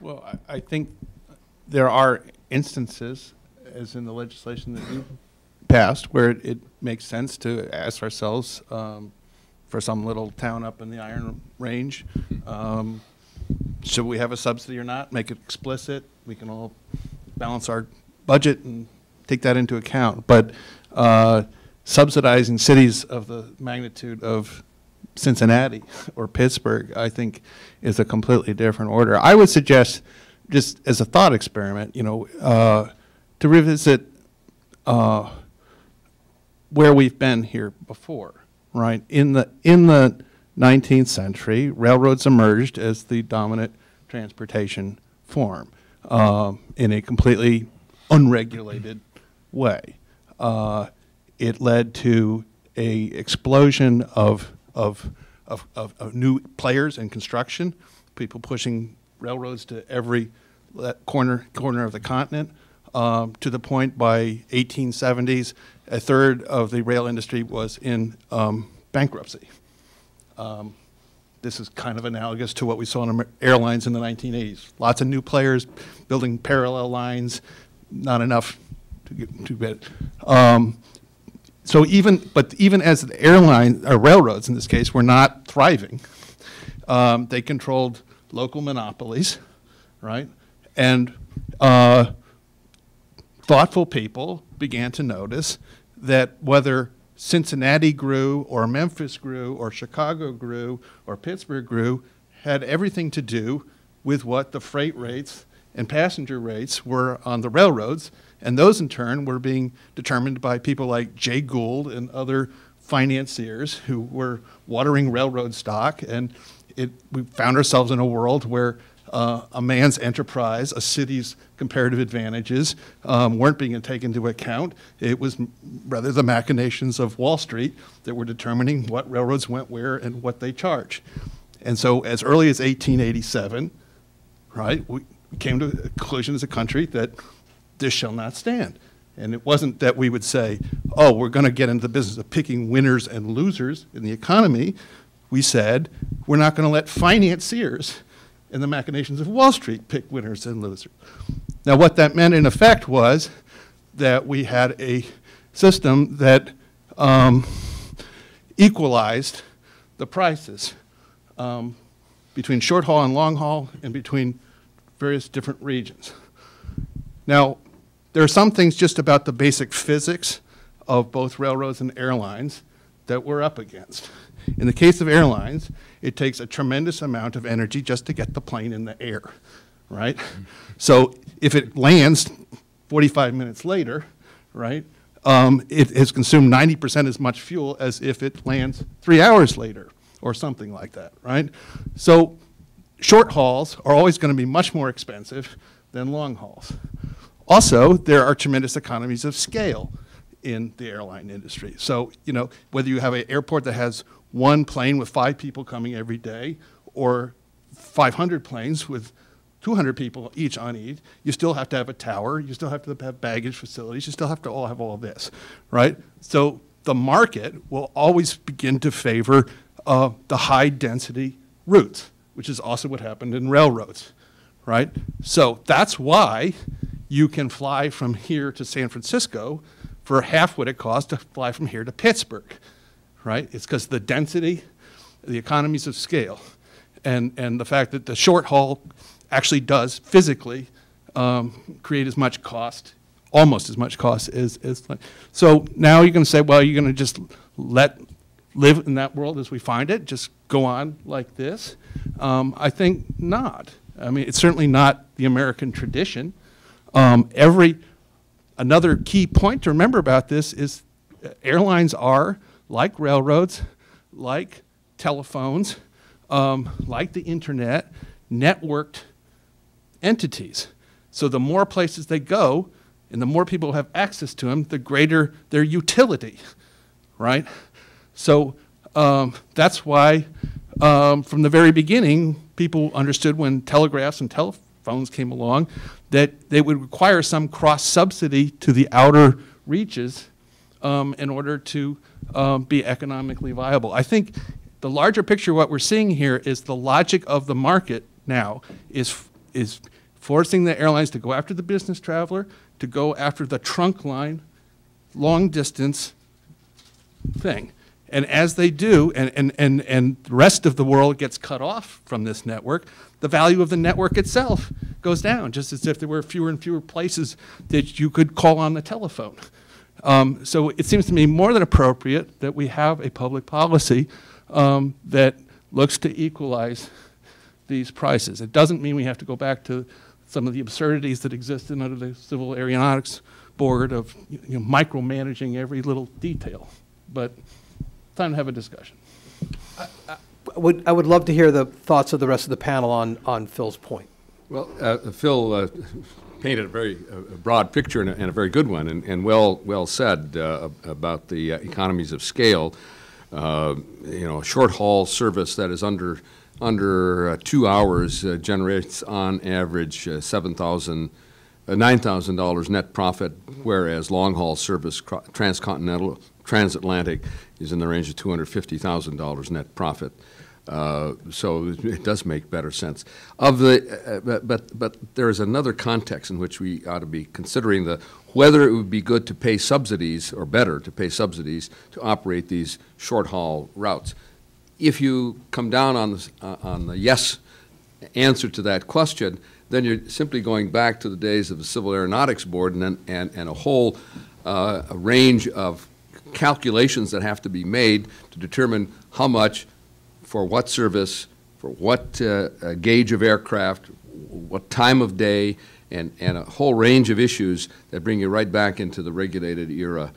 Well, I, I think there are instances, as in the legislation that you passed, where it, it makes sense to ask ourselves um, for some little town up in the Iron Range, um, should we have a subsidy or not? Make it explicit. We can all balance our budget and take that into account. But uh, subsidizing cities of the magnitude of Cincinnati or Pittsburgh, I think, is a completely different order. I would suggest, just as a thought experiment, you know, uh, to revisit uh, where we've been here before, right? In the in the 19th century, railroads emerged as the dominant transportation form um, in a completely unregulated way. Uh, it led to a explosion of, of, of, of, of new players in construction, people pushing railroads to every corner, corner of the continent, um, to the point by 1870s, a third of the rail industry was in um, bankruptcy. Um, this is kind of analogous to what we saw in airlines in the 1980s. Lots of new players building parallel lines, not enough to get too bad. Um, so even, but even as the airline, or railroads in this case, were not thriving, um, they controlled local monopolies, right? And uh, thoughtful people began to notice that whether Cincinnati grew, or Memphis grew, or Chicago grew, or Pittsburgh grew, had everything to do with what the freight rates and passenger rates were on the railroads, and those in turn were being determined by people like Jay Gould and other financiers who were watering railroad stock. And it, we found ourselves in a world where uh, a man's enterprise, a city's comparative advantages um, weren't being taken into account. It was rather the machinations of Wall Street that were determining what railroads went where and what they charge. And so, as early as 1887, right, we, came to a conclusion as a country that this shall not stand. And it wasn't that we would say, oh, we're going to get into the business of picking winners and losers in the economy. We said, we're not going to let financiers and the machinations of Wall Street pick winners and losers. Now, what that meant in effect was that we had a system that um, equalized the prices um, between short haul and long haul and between various different regions. Now, there are some things just about the basic physics of both railroads and airlines that we're up against. In the case of airlines, it takes a tremendous amount of energy just to get the plane in the air, right? So if it lands 45 minutes later, right, um, it has consumed 90% as much fuel as if it lands three hours later or something like that, right? So short hauls are always going to be much more expensive than long hauls. Also, there are tremendous economies of scale in the airline industry. So, you know, whether you have an airport that has one plane with five people coming every day or 500 planes with 200 people each on each, you still have to have a tower, you still have to have baggage facilities, you still have to all have all of this, right? So the market will always begin to favor uh, the high density routes, which is also what happened in railroads, right? So that's why you can fly from here to San Francisco for half what it costs to fly from here to Pittsburgh, right? It's because the density, the economies of scale, and, and the fact that the short haul actually does physically um, create as much cost, almost as much cost as, as so now you're going to say, well, you're going to just let live in that world as we find it, just go on like this. Um, I think not. I mean, it's certainly not the American tradition. Um, every another key point to remember about this is uh, airlines are like railroads, like telephones, um, like the internet, networked entities. So the more places they go and the more people have access to them, the greater their utility, right? So um, that's why um, from the very beginning, people understood when telegraphs and telephones came along that they would require some cross subsidy to the outer reaches um, in order to um, be economically viable. I think the larger picture, what we're seeing here is the logic of the market now is, is forcing the airlines to go after the business traveler, to go after the trunk line, long distance thing. And as they do, and, and, and, and the rest of the world gets cut off from this network, the value of the network itself goes down, just as if there were fewer and fewer places that you could call on the telephone. Um, so it seems to me more than appropriate that we have a public policy um, that looks to equalize these prices. It doesn't mean we have to go back to some of the absurdities that existed under the Civil Aeronautics Board of you know, micromanaging every little detail. But time to have a discussion. I would, I would love to hear the thoughts of the rest of the panel on, on Phil's point. Well, uh, Phil uh, painted a very uh, broad picture and a, and a, very good one, and, and well, well said uh, about the uh, economies of scale. Uh, you know, short haul service that is under under uh, two hours generates on average uh, $7,000, $9,000 net profit, whereas long haul service transcontinental, transatlantic is in the range of $250,000 net profit. Uh, so it does make better sense. Of the, uh, but, but, but there is another context in which we ought to be considering the whether it would be good to pay subsidies or better to pay subsidies to operate these short haul routes if you come down on the, uh, on the yes answer to that question, then you're simply going back to the days of the Civil Aeronautics Board and, and, and a whole uh, a range of calculations that have to be made to determine how much for what service, for what uh, gauge of aircraft, what time of day, and, and a whole range of issues that bring you right back into the regulated era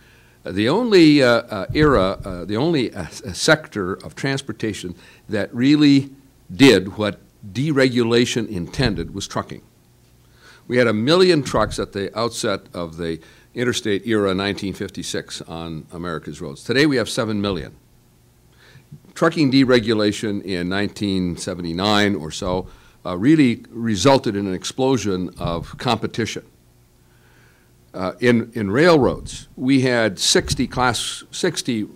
the only uh, uh, era, uh, the only uh, sector of transportation that really did what deregulation intended was trucking. We had a million trucks at the outset of the interstate era 1956 on America's roads. Today we have 7 million. Trucking deregulation in 1979 or so uh, really resulted in an explosion of competition. Uh, in, in railroads, we had 60 class, 60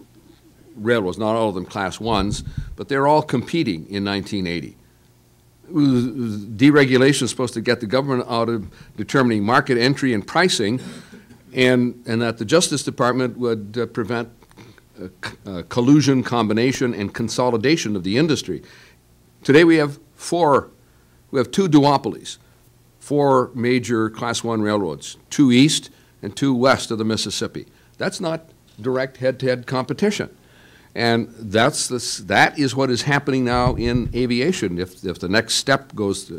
railroads, not all of them class ones, but they're all competing in 1980. Deregulation is supposed to get the government out of determining market entry and pricing, and, and that the Justice Department would uh, prevent uh, collusion, combination, and consolidation of the industry. Today we have four, we have two duopolies four major Class 1 railroads, two east and two west of the Mississippi. That's not direct head-to-head competition. And that's this, that is what is happening now in aviation. If, if the next step goes,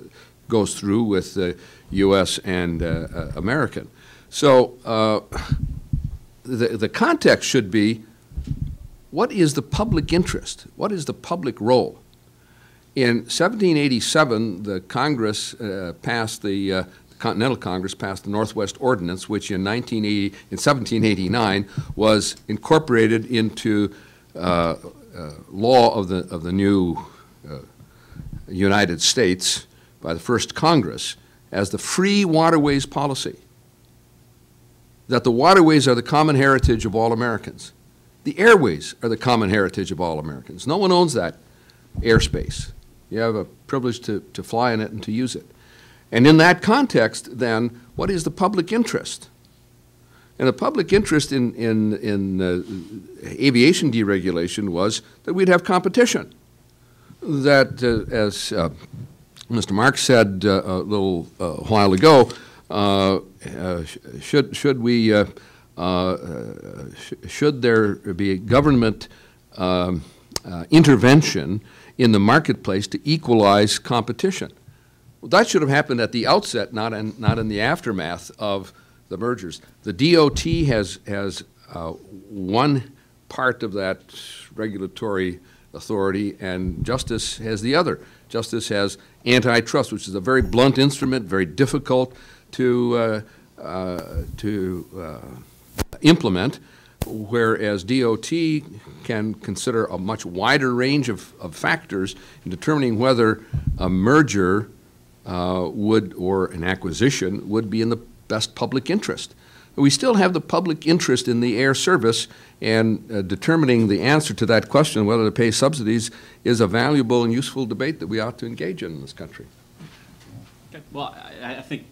goes through with the U.S. and uh, uh, American. So uh, the, the context should be, what is the public interest? What is the public role? In 1787, the Congress uh, passed the, uh, Continental Congress passed the Northwest Ordinance, which in 1980, in 1789 was incorporated into uh, uh, law of the of the new uh, United States by the first Congress as the free waterways policy. That the waterways are the common heritage of all Americans. The airways are the common heritage of all Americans. No one owns that airspace. You have a privilege to, to fly in it and to use it. And in that context, then, what is the public interest? And the public interest in, in, in uh, aviation deregulation was that we'd have competition. That, uh, as uh, Mr. Marks said uh, a little uh, while ago, uh, should, should we, sh should there be government um, intervention in the marketplace to equalize competition. Well, that should have happened at the outset, not in, not in the aftermath of the mergers. The DOT has, has uh, one part of that regulatory authority, and Justice has the other. Justice has antitrust, which is a very blunt instrument, very difficult to, uh, uh, to uh, implement whereas DOT can consider a much wider range of, of factors in determining whether a merger uh, would or an acquisition would be in the best public interest. We still have the public interest in the air service, and uh, determining the answer to that question, whether to pay subsidies, is a valuable and useful debate that we ought to engage in in this country. Well, I, I think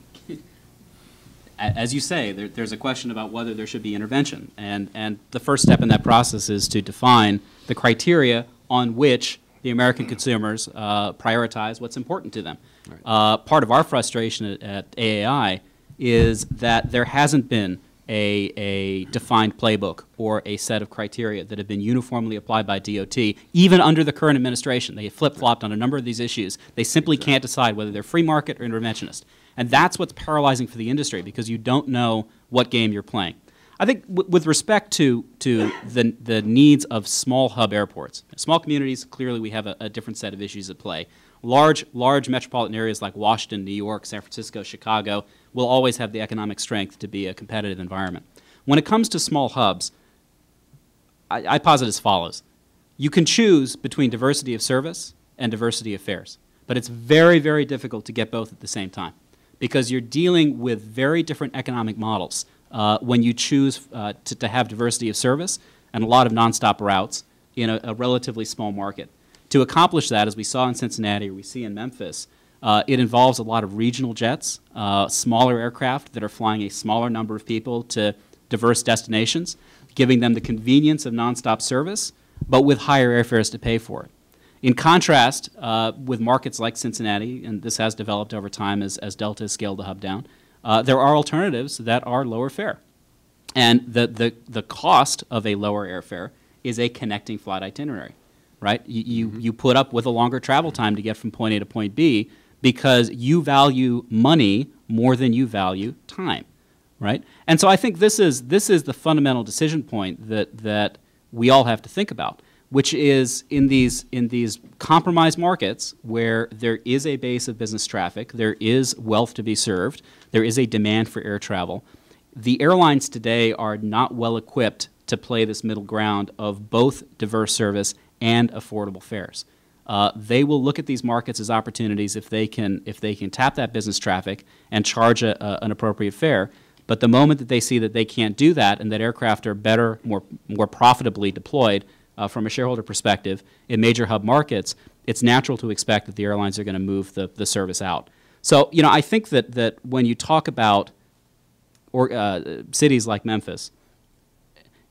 as you say, there, there's a question about whether there should be intervention. And, and the first step in that process is to define the criteria on which the American consumers uh, prioritize what's important to them. Right. Uh, part of our frustration at, at, AAI is that there hasn't been a, a defined playbook or a set of criteria that have been uniformly applied by DOT, even under the current administration. They flip-flopped on a number of these issues. They simply can't decide whether they're free market or interventionist. And that's what's paralyzing for the industry because you don't know what game you're playing. I think with respect to, to the, the needs of small hub airports, small communities, clearly we have a, a different set of issues at play. Large, large metropolitan areas like Washington, New York, San Francisco, Chicago will always have the economic strength to be a competitive environment. When it comes to small hubs, I, I posit as follows. You can choose between diversity of service and diversity of fares, but it's very, very difficult to get both at the same time because you're dealing with very different economic models uh, when you choose uh, to, to, have diversity of service and a lot of nonstop routes in a, a, relatively small market. To accomplish that, as we saw in Cincinnati or we see in Memphis, uh, it involves a lot of regional jets, uh, smaller aircraft that are flying a smaller number of people to diverse destinations, giving them the convenience of nonstop service, but with higher airfares to pay for it. In contrast, uh, with markets like Cincinnati, and this has developed over time as, as Delta has scaled the hub down, uh, there are alternatives that are lower fare. And the, the, the cost of a lower airfare is a connecting flight itinerary, right? You, you, mm -hmm. you put up with a longer travel time to get from point A to point B because you value money more than you value time, right? And so I think this is, this is the fundamental decision point that, that we all have to think about which is in these in these compromised markets where there is a base of business traffic, there is wealth to be served, there is a demand for air travel. The airlines today are not well equipped to play this middle ground of both diverse service and affordable fares. Uh, they will look at these markets as opportunities if they can if they can tap that business traffic and charge a, a, an appropriate fare. But the moment that they see that they can't do that and that aircraft are better, more more profitably deployed uh, from a shareholder perspective in major hub markets, it's natural to expect that the airlines are going to move the, the service out. So, you know, I think that, that when you talk about or, uh, cities like Memphis,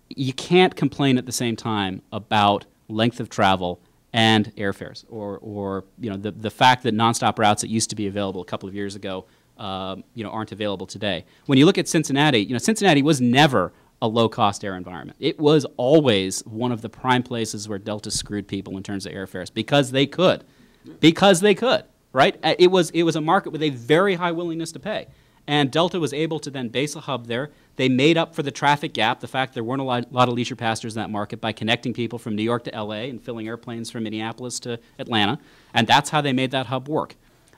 you can't complain at the same time about length of travel and airfares or, or you know, the, the fact that nonstop routes that used to be available a couple of years ago uh, you know, aren't available today. When you look at Cincinnati, you know, Cincinnati was never a low-cost air environment. It was always one of the prime places where Delta screwed people in terms of airfares because they could, because they could, right? Uh, It was it was a market with a very high willingness to pay, and Delta was able to then base a hub there. They made up for the traffic gap, the fact there weren't a lot, lot of leisure passengers in that market, by connecting people from New York to L.A. and filling airplanes from Minneapolis to Atlanta, and that's how they made that hub work.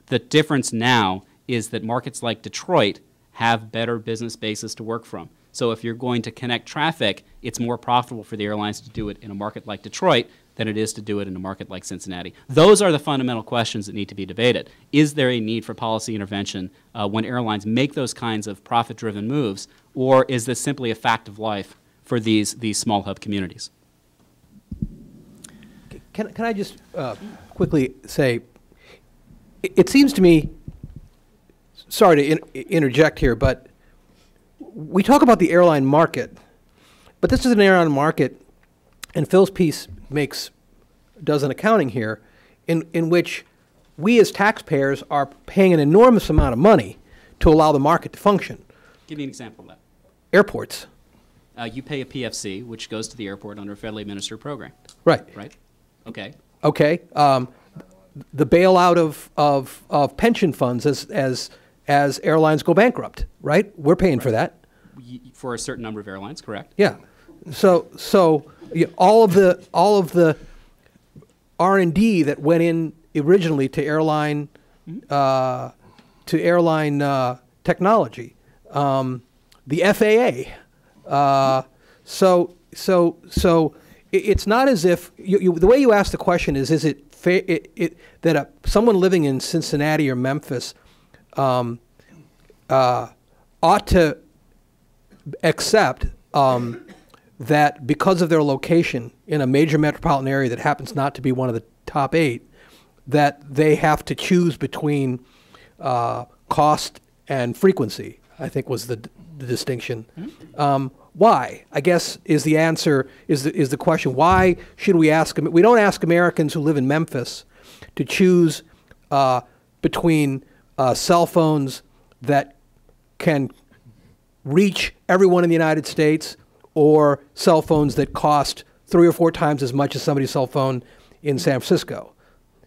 The difference now is that markets like Detroit have better business bases to work from. So if you're going to connect traffic, it's more profitable for the airlines to do it in a market like Detroit than it is to do it in a market like Cincinnati. Those are the fundamental questions that need to be debated. Is there a need for policy intervention uh, when airlines make those kinds of profit-driven moves, or is this simply a fact of life for these, these small hub communities? Can, can I just uh, quickly say, it, it seems to me, sorry to in, interject here, but we talk about the airline market, but this is an airline market, and Phil's piece makes does an accounting here, in in which we as taxpayers are paying an enormous amount of money to allow the market to function. Give me an example of that. Airports, Uh, you pay a PFC, which goes to the airport under a federally administered program, right? right? Okay. Okay. Um, the bailout of, of, of pension funds as, as, as airlines go bankrupt, right? We're paying for that. For a certain number of airlines, correct? Yeah. So, so all of the, all of the R and D that went in originally to airline, uh, to airline uh, technology, um, the FAA. Uh, so, so, so it, it's not as if you, you, the way you ask the question is: Is it, it, it that a, someone living in Cincinnati or Memphis um, uh, ought to accept um, that because of their location in a major metropolitan area that happens not to be one of the top eight, that they have to choose between uh, cost and frequency. I think was the, the distinction. Um, why? I guess is the answer is the, is the question. Why should we ask? We don't ask Americans who live in Memphis to choose uh, between uh, cell phones that can reach everyone in the United States or cell phones that cost three or four times as much as somebody's cell phone in San Francisco.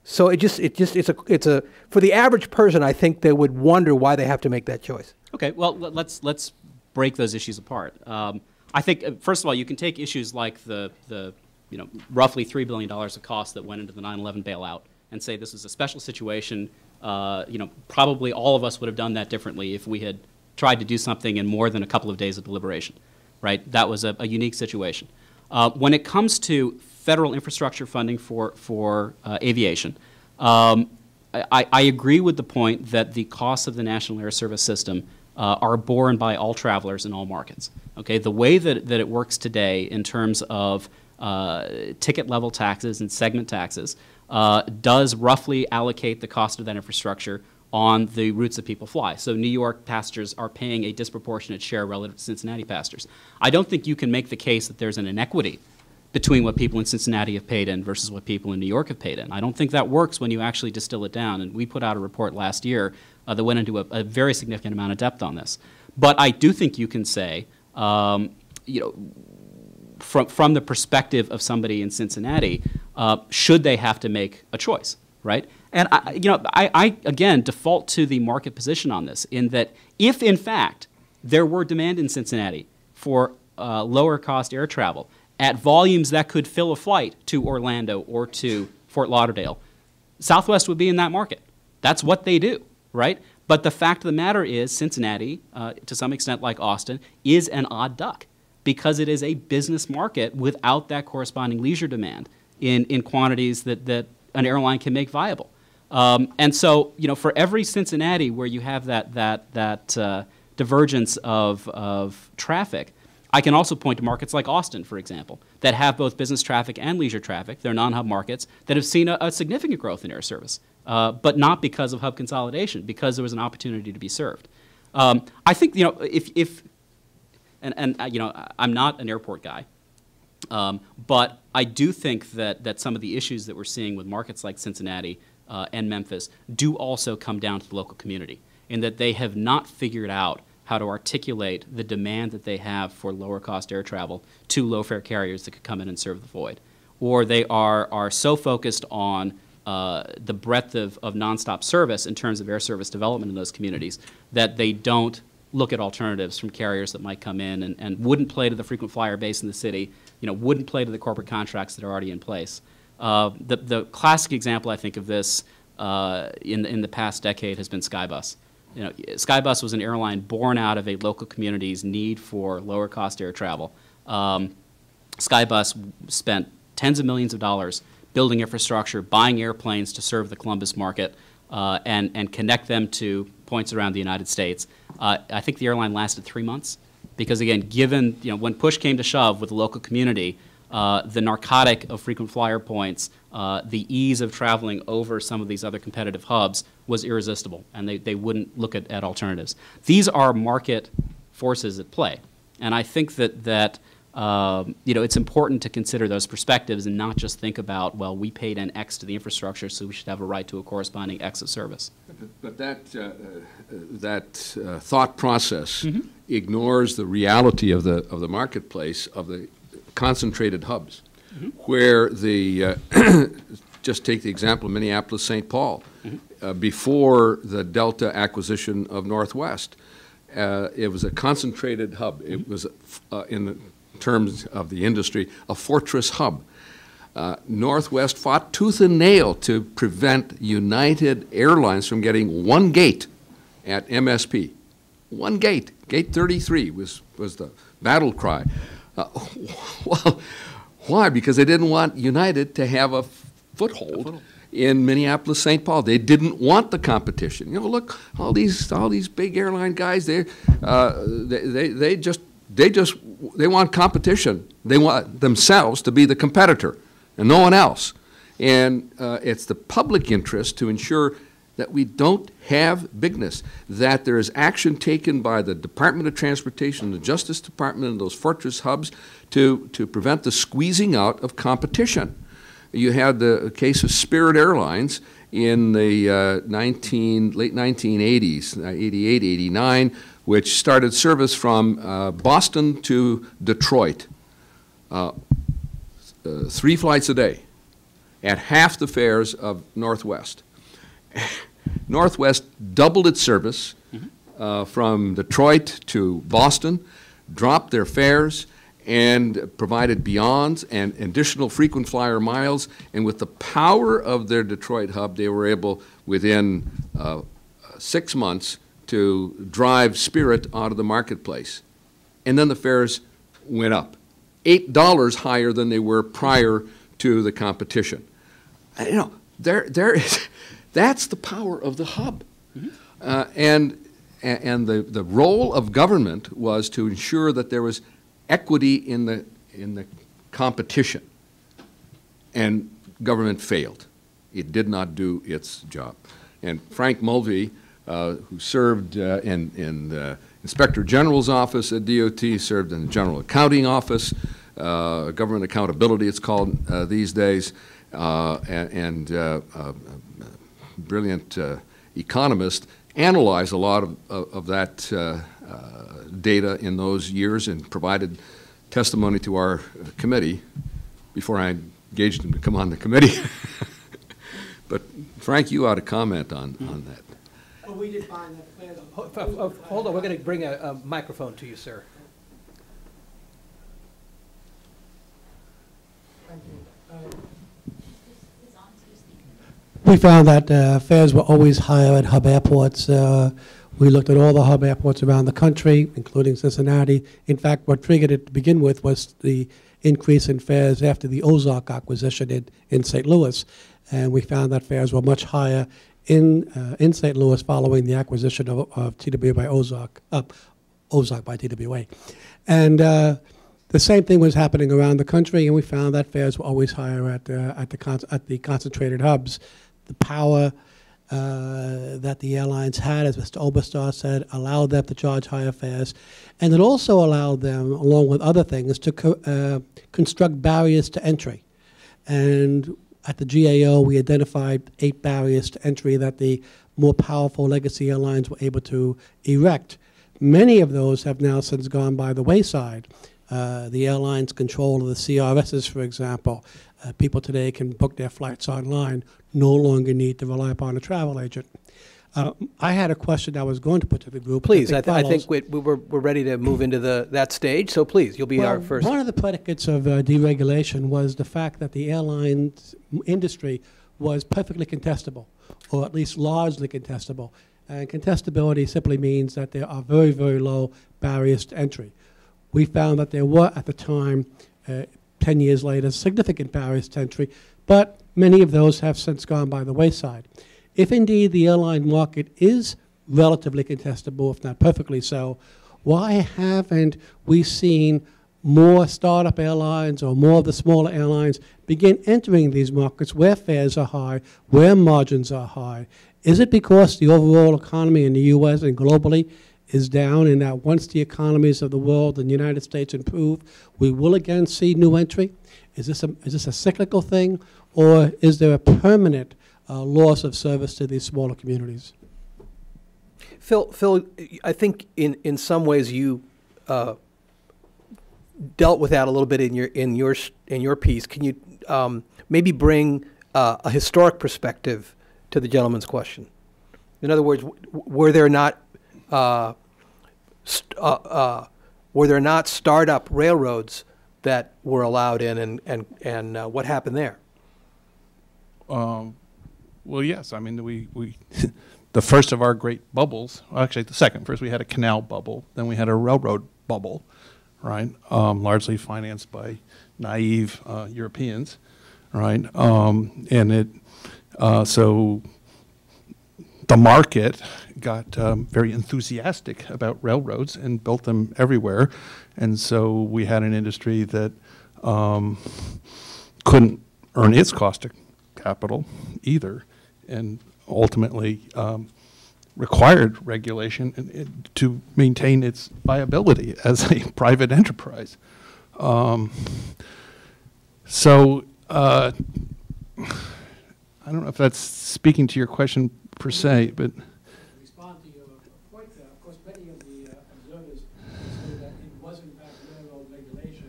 So it just it just it's a it's a for the average person I think they would wonder why they have to make that choice. Okay, well, let- let's, let's break those issues apart. Um, I think, uh, first of all, you can take issues like the, the you know, roughly $3 billion of cost that went into the 9/11 bailout and say this is a special situation. Uh, You know, probably all of us would have done that differently if we had tried to do something in more than a couple of days of deliberation, right? That was a, a unique situation. Uh, When it comes to federal infrastructure funding for, for uh, aviation, um, I, I agree with the point that the costs of the National Airspace system uh, are borne by all travelers in all markets. Okay, the way that, that it works today in terms of uh, ticket level taxes and segment taxes uh, does roughly allocate the cost of that infrastructure on the routes that people fly. So New York passengers are paying a disproportionate share relative to Cincinnati passengers. I don't think you can make the case that there's an inequity between what people in Cincinnati have paid in versus what people in New York have paid in. I don't think that works when you actually distill it down. And we put out a report last year uh, that went into a, a very significant amount of depth on this. But I do think you can say, um, you know, from, from the perspective of somebody in Cincinnati, uh, should they have to make a choice, right? And I, you know, I, I again default to the market position on this in that if in fact there were demand in Cincinnati for uh, lower cost air travel at volumes that could fill a flight to Orlando or to Fort Lauderdale, Southwest would be in that market. That's what they do, right? But the fact of the matter is, Cincinnati, uh, to some extent like Austin, is an odd duck because it is a business market without that corresponding leisure demand in, in quantities that, that an airline can make viable. Um, and so, you know, for every Cincinnati where you have that, that, that uh, divergence of, of traffic, I can also point to markets like Austin, for example, that have both business traffic and leisure traffic. They're non-hub markets that have seen a, a significant growth in air service, uh, but not because of hub consolidation, because there was an opportunity to be served. Um, I think you know if, if and, and uh, you know I'm not an airport guy, um, but I do think that, that some of the issues that we're seeing with markets like Cincinnati uh, and Memphis do also come down to the local community, in that they have not figured out how how to articulate the demand that they have for lower cost air travel to low fare carriers that could come in and serve the void. Or they are, are so focused on uh, the breadth of, of nonstop service in terms of air service development in those communities that they don't look at alternatives from carriers that might come in and, and wouldn't play to the frequent flyer base in the city, you know, wouldn't play to the corporate contracts that are already in place. Uh, the, the classic example, I think, of this uh, in, in the past decade has been Skybus. You know, Skybus was an airline born out of a local community's need for lower cost air travel. Um, Skybus spent tens of millions of dollars building infrastructure, buying airplanes to serve the Columbus market, uh, and, and connect them to points around the United States. Uh, I think the airline lasted three months because, again, given, you know, when push came to shove with the local community, uh, the narcotic of frequent flyer points, uh, the ease of traveling over some of these other competitive hubs was irresistible, and they, they wouldn't look at, at alternatives. These are market forces at play. And I think that, that um, you know, it's important to consider those perspectives and not just think about, well, we paid an X to the infrastructure, so we should have a right to a corresponding X of service. But that, uh, uh, that uh, thought process ignores the reality of the, of the marketplace, of the concentrated hubs, where the, uh, just take the example of Minneapolis-St. Paul. Uh, Before the Delta acquisition of Northwest, uh, it was a concentrated hub. It was, uh, in the terms of the industry, a fortress hub. Uh, Northwest fought tooth and nail to prevent United Airlines from getting one gate at MSP. One gate, gate 33 was, was the battle cry. Uh, well, why? Because they didn't want United to have a foothold in Minneapolis, St. Paul. They didn't want the competition. You know, look, all these all these big airline guys, they uh, they, they they just they just they want competition. They want themselves to be the competitor and no one else. And uh, it's the public interest to ensure that we don't have bigness, that there is action taken by the Department of Transportation, the Justice Department, and those fortress hubs to, to prevent the squeezing out of competition. You had the case of Spirit Airlines in the uh, 19, late 1980s, uh, 88, 89, which started service from uh, Boston to Detroit, uh, uh, three flights a day, at half the fares of Northwest. Northwest doubled its service uh, from Detroit to Boston, dropped their fares, and provided beyonds and additional frequent flyer miles. And with the power of their Detroit hub, they were able, within uh, six months, to drive Spirit out of the marketplace. And then the fares went up, $8 higher than they were prior to the competition. Uh, You know, there, there is, that's the power of the hub. Uh, and, and the, the role of government was to ensure that there was equity in the, in the competition. And government failed. It did not do its job. And Frank Mulvey, uh, who served uh, in, in the Inspector General's office at DOT, served in the General Accounting Office, uh, Government Accountability it's called uh, these days, uh, a- and uh, uh, brilliant uh, economist, analyzed a lot of, of, of that data in those years and provided testimony to our committee before I engaged him to come on the committee. but Frank, you ought to comment on, on that. Well, we did find that. Hold on, we're going to bring a, a microphone to you, sir. We found that uh, fares were always higher at hub airports. Uh, We looked at all the hub airports around the country, including Cincinnati. In fact, what triggered it to begin with was the increase in fares after the Ozark acquisition in, in St. Louis. And we found that fares were much higher in, uh, in St. Louis following the acquisition of, of TWA by Ozark, uh, Ozark by TWA. And uh, the same thing was happening around the country, and we found that fares were always higher at, uh, at, the, at the concentrated hubs. The power uh, that the airlines had, as Mr. Oberstar said, allowed them to charge higher fares. And it also allowed them, along with other things, to co- uh, construct barriers to entry. And at the GAO, we identified eight barriers to entry that the more powerful legacy airlines were able to erect, Many of those have now since gone by the wayside. Uh, the airlines' control of the CRSs, for example. Uh, people today can book their flights online, no longer need to rely upon a travel agent. Uh, I had a question I was going to put to the group. Please, I, th- I think we, we we're, we're ready to move into the, that stage, so please, you'll be our first. One of the predicates of uh, deregulation was the fact that the airline industry was perfectly contestable, or at least largely contestable. And contestability simply means that there are very, very low barriers to entry. We found that there were, at the time, uh, 10 years later, significant barriers to entry, but many of those have since gone by the wayside. If indeed the airline market is relatively contestable, if not perfectly so, why haven't we seen more startup airlines or more of the smaller airlines begin entering these markets where fares are high, where margins are high? Is it because the overall economy in the U.S. and globally is down, and that once the economies of the world and the United States improve, we will again see new entry? Is this a, is this a cyclical thing, or is there a permanent uh, loss of service to these smaller communities? Phil, Phil, I think in, in some ways you uh, dealt with that a little bit in your in your in your piece. Can you um, maybe bring uh, a historic perspective to the gentleman's question? In other words, w- were there not uh, st- uh, uh, were there not startup railroads that were allowed in, and and and uh, what happened there? Um, well, yes. I mean, we, we the first of our great bubbles, actually the second. First we had a canal bubble, then we had a railroad bubble, right? Um, largely financed by naive uh, Europeans, right? Um, and it, uh, so the market got um, very enthusiastic about railroads and built them everywhere. And so we had an industry that um, couldn't earn its cost of capital either, and ultimately um, required regulation in- in- to maintain its viability as a private enterprise. Um, so uh, I don't know if that's speaking to your question per se, but respond to your point there, of course, many of the uh, observers say that it was in fact railroad regulation,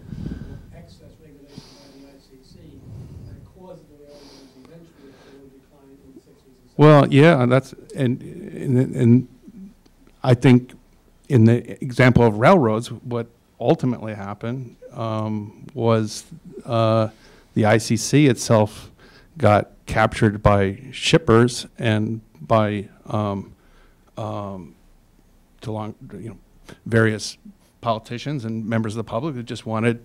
or excess regulation by the ICC, that caused the railroads eventually to decline in the sixties and seventies. Well, yeah, that's, and, and, and I think in the example of railroads, what ultimately happened um, was uh, the ICC itself got captured by shippers and by um, um, to long, you know, various politicians and members of the public who just wanted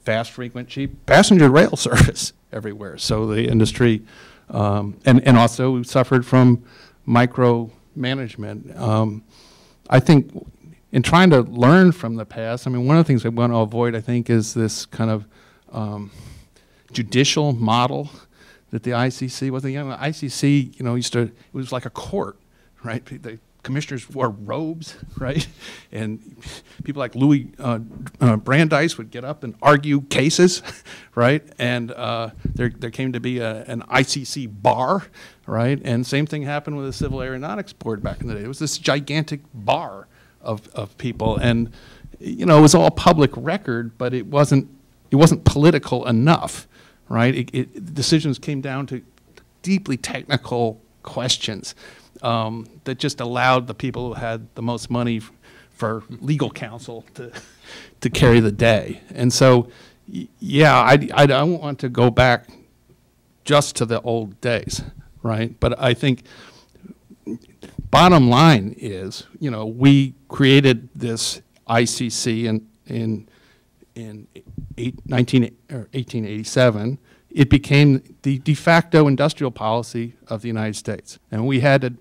fast, frequent, cheap passenger rail service everywhere. So the industry, um, and, and also suffered from micromanagement. Um, I think in trying to learn from the past, I mean, one of the things we want to avoid, I think, is this kind of um, judicial model that the ICC was. Know, the ICC, you know, used to, it was like a court, right? The commissioners wore robes, right? And people like Louis uh, uh, Brandeis would get up and argue cases, right? And uh, there, there came to be a, an ICC bar, right? And same thing happened with the Civil Aeronautics Board back in the day. It was this gigantic bar of, of people. And, you know, it was all public record, but it wasn't, it wasn't political enough, right? It, it, decisions came down to deeply technical questions um, that just allowed the people who had the most money for legal counsel to, to carry the day. And so, yeah, I, I don't want to go back just to the old days, right? But I think bottom line is, you know, we created this ICC in, in, in eight, 19, or 1887. It became the de facto industrial policy of the United States. And we had to,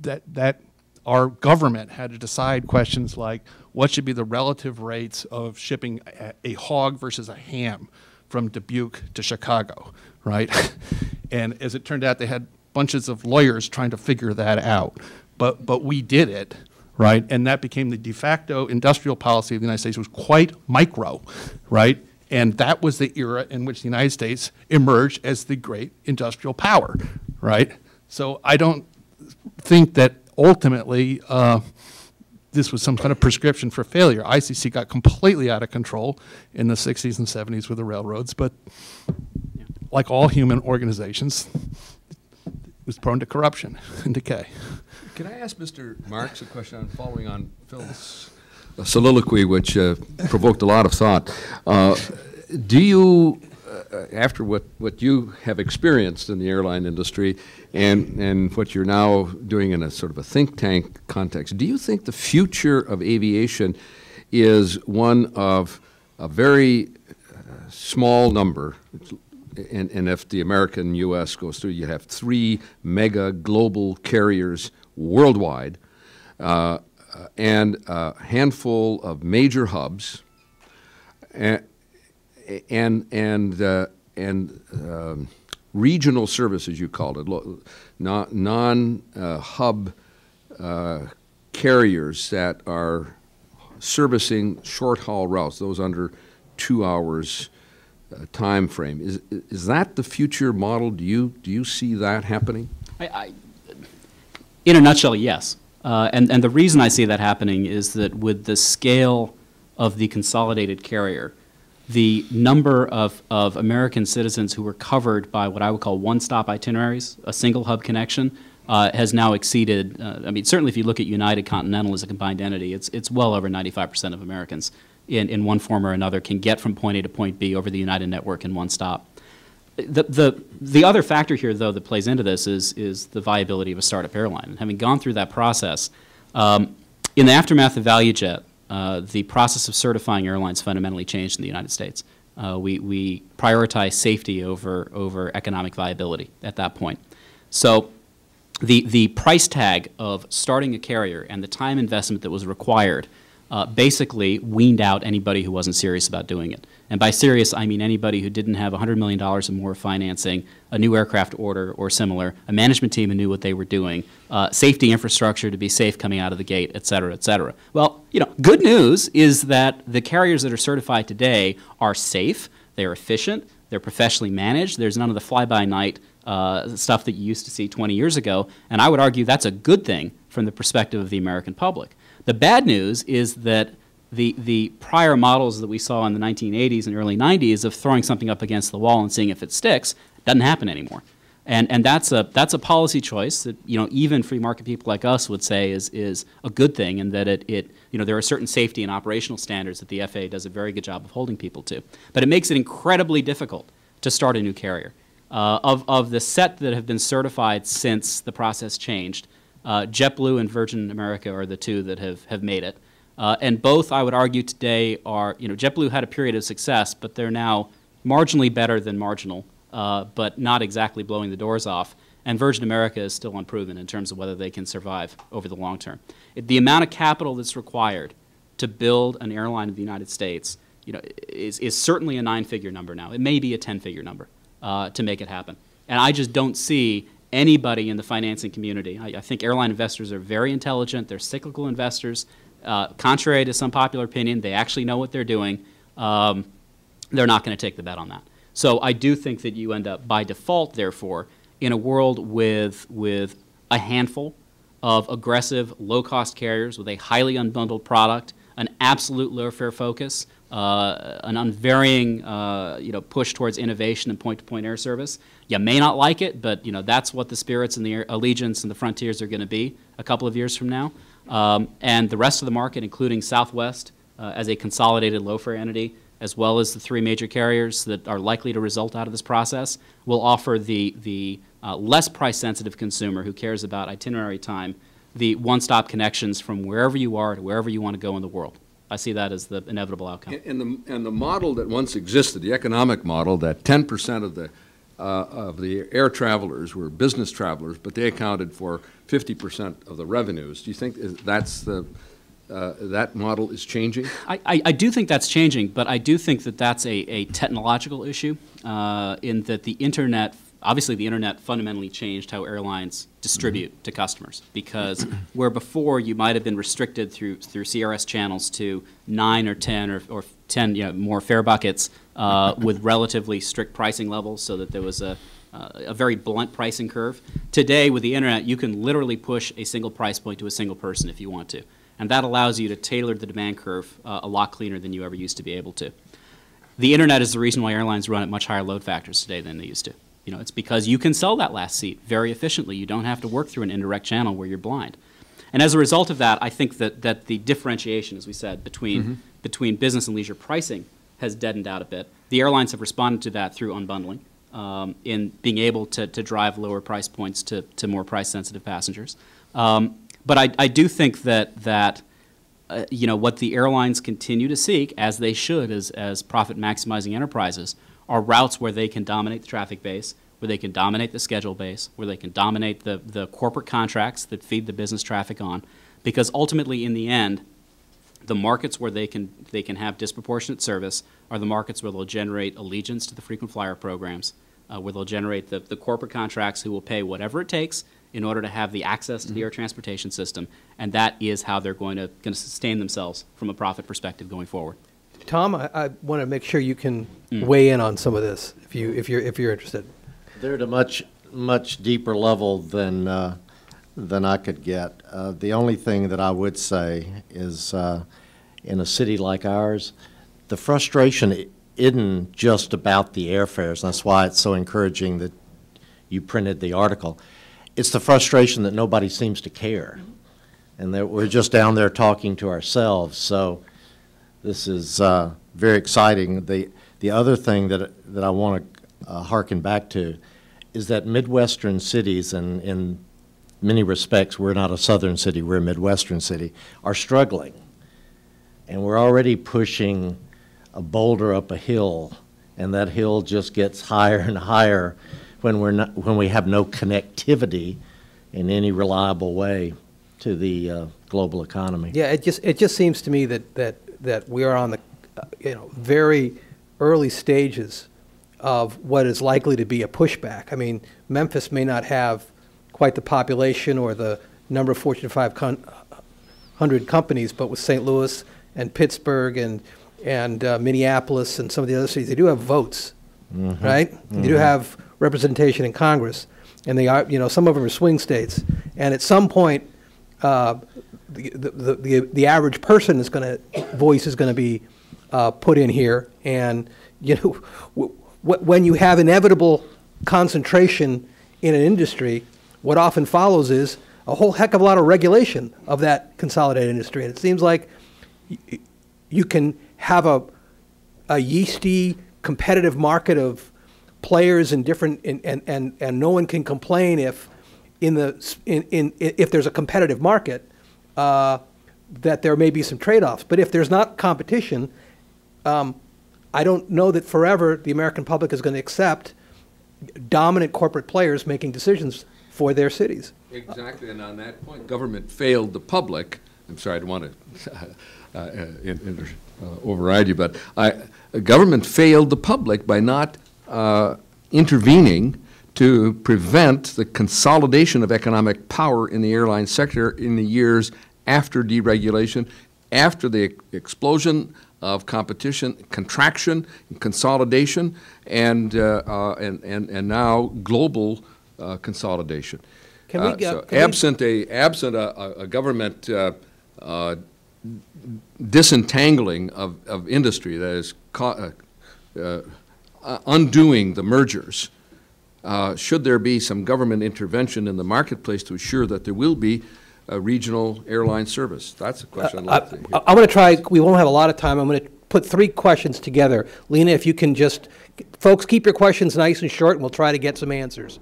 that, that our government had to decide questions like what should be the relative rates of shipping a, a hog versus a ham from Dubuque to Chicago, right? and as it turned out, they had bunches of lawyers trying to figure that out. But, but we did it, right? And that became the de facto industrial policy of the United States. It was quite micro, right? And that was the era in which the United States emerged as the great industrial power, right? So I don't think that ultimately uh, this was some kind of prescription for failure. ICC got completely out of control in the 60s and 70s with the railroads, but like all human organizations, it was prone to corruption and decay. Can I ask Mr. Marks a question on following on Phil's soliloquy, which uh, provoked a lot of thought? Uh, do you, uh, after what, what you have experienced in the airline industry and, and what you're now doing in a sort of a think tank context, do you think the future of aviation is one of a very uh, small number, and, and if the American U.S. goes through, you have three mega global carriers worldwide, uh, uh, and a handful of major hubs, and and and, uh, and um, regional services, you called it, non-hub uh, carriers that are servicing short-haul routes, those under two hours uh, time frame. Is, is that the future model? Do you, do you see that happening? I, I, in a nutshell, yes. Uh, and, and the reason I see that happening is that with the scale of the consolidated carrier, the number of, of American citizens who were covered by what I would call one-stop itineraries, a single hub connection, uh, has now exceeded, uh, I mean, certainly if you look at United Continental as a combined entity, it's, it's well over 95% of Americans in, in one form or another can get from point A to point B over the United network in one stop. The, the, the other factor here, though, that plays into this is, is the viability of a startup airline. And having gone through that process, um, in the aftermath of ValueJet, uh, the process of certifying airlines fundamentally changed in the United States. Uh, we, we prioritize safety over, over economic viability at that point. So the, the price tag of starting a carrier and the time investment that was required uh, basically weaned out anybody who wasn't serious about doing it. And by serious, I mean anybody who didn't have $100 million or more financing, a new aircraft order or similar, a management team who knew what they were doing, uh, safety infrastructure to be safe coming out of the gate, et cetera, et cetera. Well, you know, good news is that the carriers that are certified today are safe, they're efficient, they're professionally managed, there's none of the fly-by-night uh, stuff that you used to see 20 years ago, and I would argue that's a good thing from the perspective of the American public. The bad news is that the, the prior models that we saw in the 1980s and early 90s of throwing something up against the wall and seeing if it sticks doesn't happen anymore. And, and that's, a, that's a policy choice that you know, even free market people like us would say is, is a good thing and that it, it, you know, there are certain safety and operational standards that the FAA does a very good job of holding people to. But it makes it incredibly difficult to start a new carrier. Uh, of, of the set that have been certified since the process changed, uh, JetBlue and Virgin America are the two that have, have made it. Uh, and both, I would argue today, are, you know, JetBlue had a period of success, but they're now marginally better than marginal, uh, but not exactly blowing the doors off. And Virgin America is still unproven in terms of whether they can survive over the long term. It, the amount of capital that's required to build an airline in the United States you know, is, is certainly a nine-figure number now. It may be a 10-figure number uh, to make it happen. And I just don't see anybody in the financing community. I, I, think airline investors are very intelligent. They're cyclical investors. Uh, contrary to some popular opinion, they actually know what they're doing. Um, they're not going to take the bet on that. So I do think that you end up, by default, therefore, in a world with, with a handful of aggressive, low-cost carriers with a highly unbundled product, an absolute low-fare focus, uh, an unvarying uh, you know, push towards innovation and point-to-point air service. You may not like it, but you know, that's what the spirits and the air, Allegiants and the Frontiers are going to be a couple of years from now. Um, and the rest of the market, including Southwest uh, as a consolidated low-fare entity, as well as the three major carriers that are likely to result out of this process, will offer the, the uh, less price-sensitive consumer who cares about itinerary time the one-stop connections from wherever you are to wherever you want to go in the world. I see that as the inevitable outcome. And the, and the model that once existed, the economic model, that 10% of the, uh, of the air travelers were business travelers, but they accounted for 50% of the revenues. Do you think that's the, uh, that model is changing? I, I, I, do think that's changing, but I do think that that's a, a technological issue uh, in that the internet obviously the internet fundamentally changed how airlines distribute mm -hmm. to customers because where before you might have been restricted through through CRS channels to nine or ten or, or ten you know, more fare buckets uh, with relatively strict pricing levels so that there was a uh, a very blunt pricing curve. Today, with the internet, you can literally push a single price point to a single person if you want to. And that allows you to tailor the demand curve uh, a lot cleaner than you ever used to be able to. The internet is the reason why airlines run at much higher load factors today than they used to. You know, it's because you can sell that last seat very efficiently. You don't have to work through an indirect channel where you're blind. And as a result of that, I think that, that the differentiation, as we said, between, between business and leisure pricing has deadened out a bit. The airlines have responded to that through unbundling, um, in being able to, to drive lower price points to, to more price-sensitive passengers. Um, but I, I do think that, that uh, you know, what the airlines continue to seek, as they should, as, as profit-maximizing enterprises, are routes where they can dominate the traffic base, where they can dominate the schedule base, where they can dominate the, the corporate contracts that feed the business traffic on. Because ultimately, in the end, the markets where they can, they can have disproportionate service are the markets where they'll generate allegiance to the frequent flyer programs, uh, where they'll generate the, the corporate contracts who will pay whatever it takes in order to have the access to the air transportation system, and that is how they're going to, going to sustain themselves from a profit perspective going forward. Tom, I, I want to make sure you can weigh in on some of this, if you, if you're, if you're interested. They're at a much, much deeper level than, uh, than I could get. Uh, The only thing that I would say is, uh, in a city like ours, the frustration i- isn't just about the airfares. That's why it's so encouraging that you printed the article. It's the frustration that nobody seems to care, and that we're just down there talking to ourselves. So this is uh, very exciting. The, the other thing that, that I want to harken back to is that Midwestern cities, and in many respects, we're not a southern city, we're a Midwestern city, are struggling. And we're already pushing a boulder up a hill, and that hill just gets higher and higher when we're not, when we have no connectivity in any reliable way to the uh, global economy. Yeah, it just, it just seems to me that, that, that we are on the, uh, you know, very early stages of what is likely to be a pushback. I mean, Memphis may not have quite the population or the number of Fortune 500 companies, but with St. Louis and Pittsburgh and, and uh, Minneapolis and some of the other cities, they do have votes, right? They do have representation in Congress, and they are, you know, some of them are swing states. And at some point, uh, the, the, the, the average person is going to, voice is going to be uh, put in here. And, you know, w- w- when you have inevitable concentration in an industry, what often follows is a whole heck of a lot of regulation of that consolidated industry. And it seems like y- you can have a, a yeasty, competitive market of players in different, and, and, and, and no one can complain if, in the, in, in, if there's a competitive market, uh, that there may be some trade-offs. But if there's not competition, um, I don't know that forever the American public is going to accept dominant corporate players making decisions for their cities. Exactly, and on that point, government failed the public, I'm sorry, I don't want to uh, uh, override you, but I, uh, government failed the public by not uh, intervening to prevent the consolidation of economic power in the airline sector in the years after deregulation, after the explosion of competition, contraction, consolidation, and, uh, uh, and, and and now global uh, consolidation. Can we Uh, go- so can we- Absent a, absent a, a- a government uh, uh, disentangling of, of industry, that is uh, uh, undoing the mergers, uh, should there be some government intervention in the marketplace to assure that there will be a regional airline service? That's a question I'd like. I- I'm going to try, we won't have a lot of time, I'm going to put three questions together. Lina, if you can just, folks, keep your questions nice and short, and we'll try to get some answers.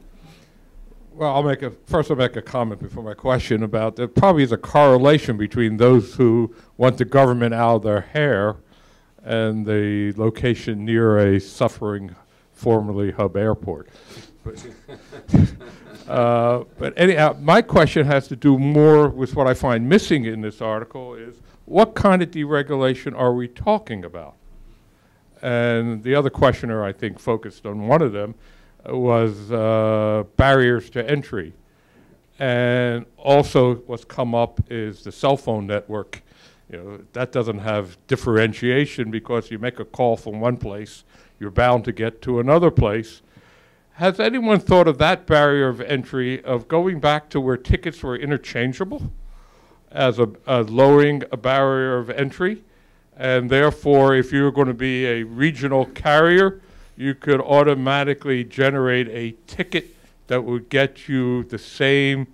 Well, I'll make a, first I'll make a comment before my question about, there probably is a correlation between those who want the government out of their hair and the location near a suffering formerly hub airport. But, uh, but anyhow, my question has to do more with what I find missing in this article is, what kind of deregulation are we talking about? And the other questioner, I think, focused on one of them, was uh, barriers to entry. And also what's come up is the cell phone network. You know, that doesn't have differentiation because you make a call from one place, you're bound to get to another place. Has anyone thought of that barrier of entry of going back to where tickets were interchangeable? as a, a lowering a barrier of entry. And therefore, if you're going to be a regional carrier, you could automatically generate a ticket that would get you the same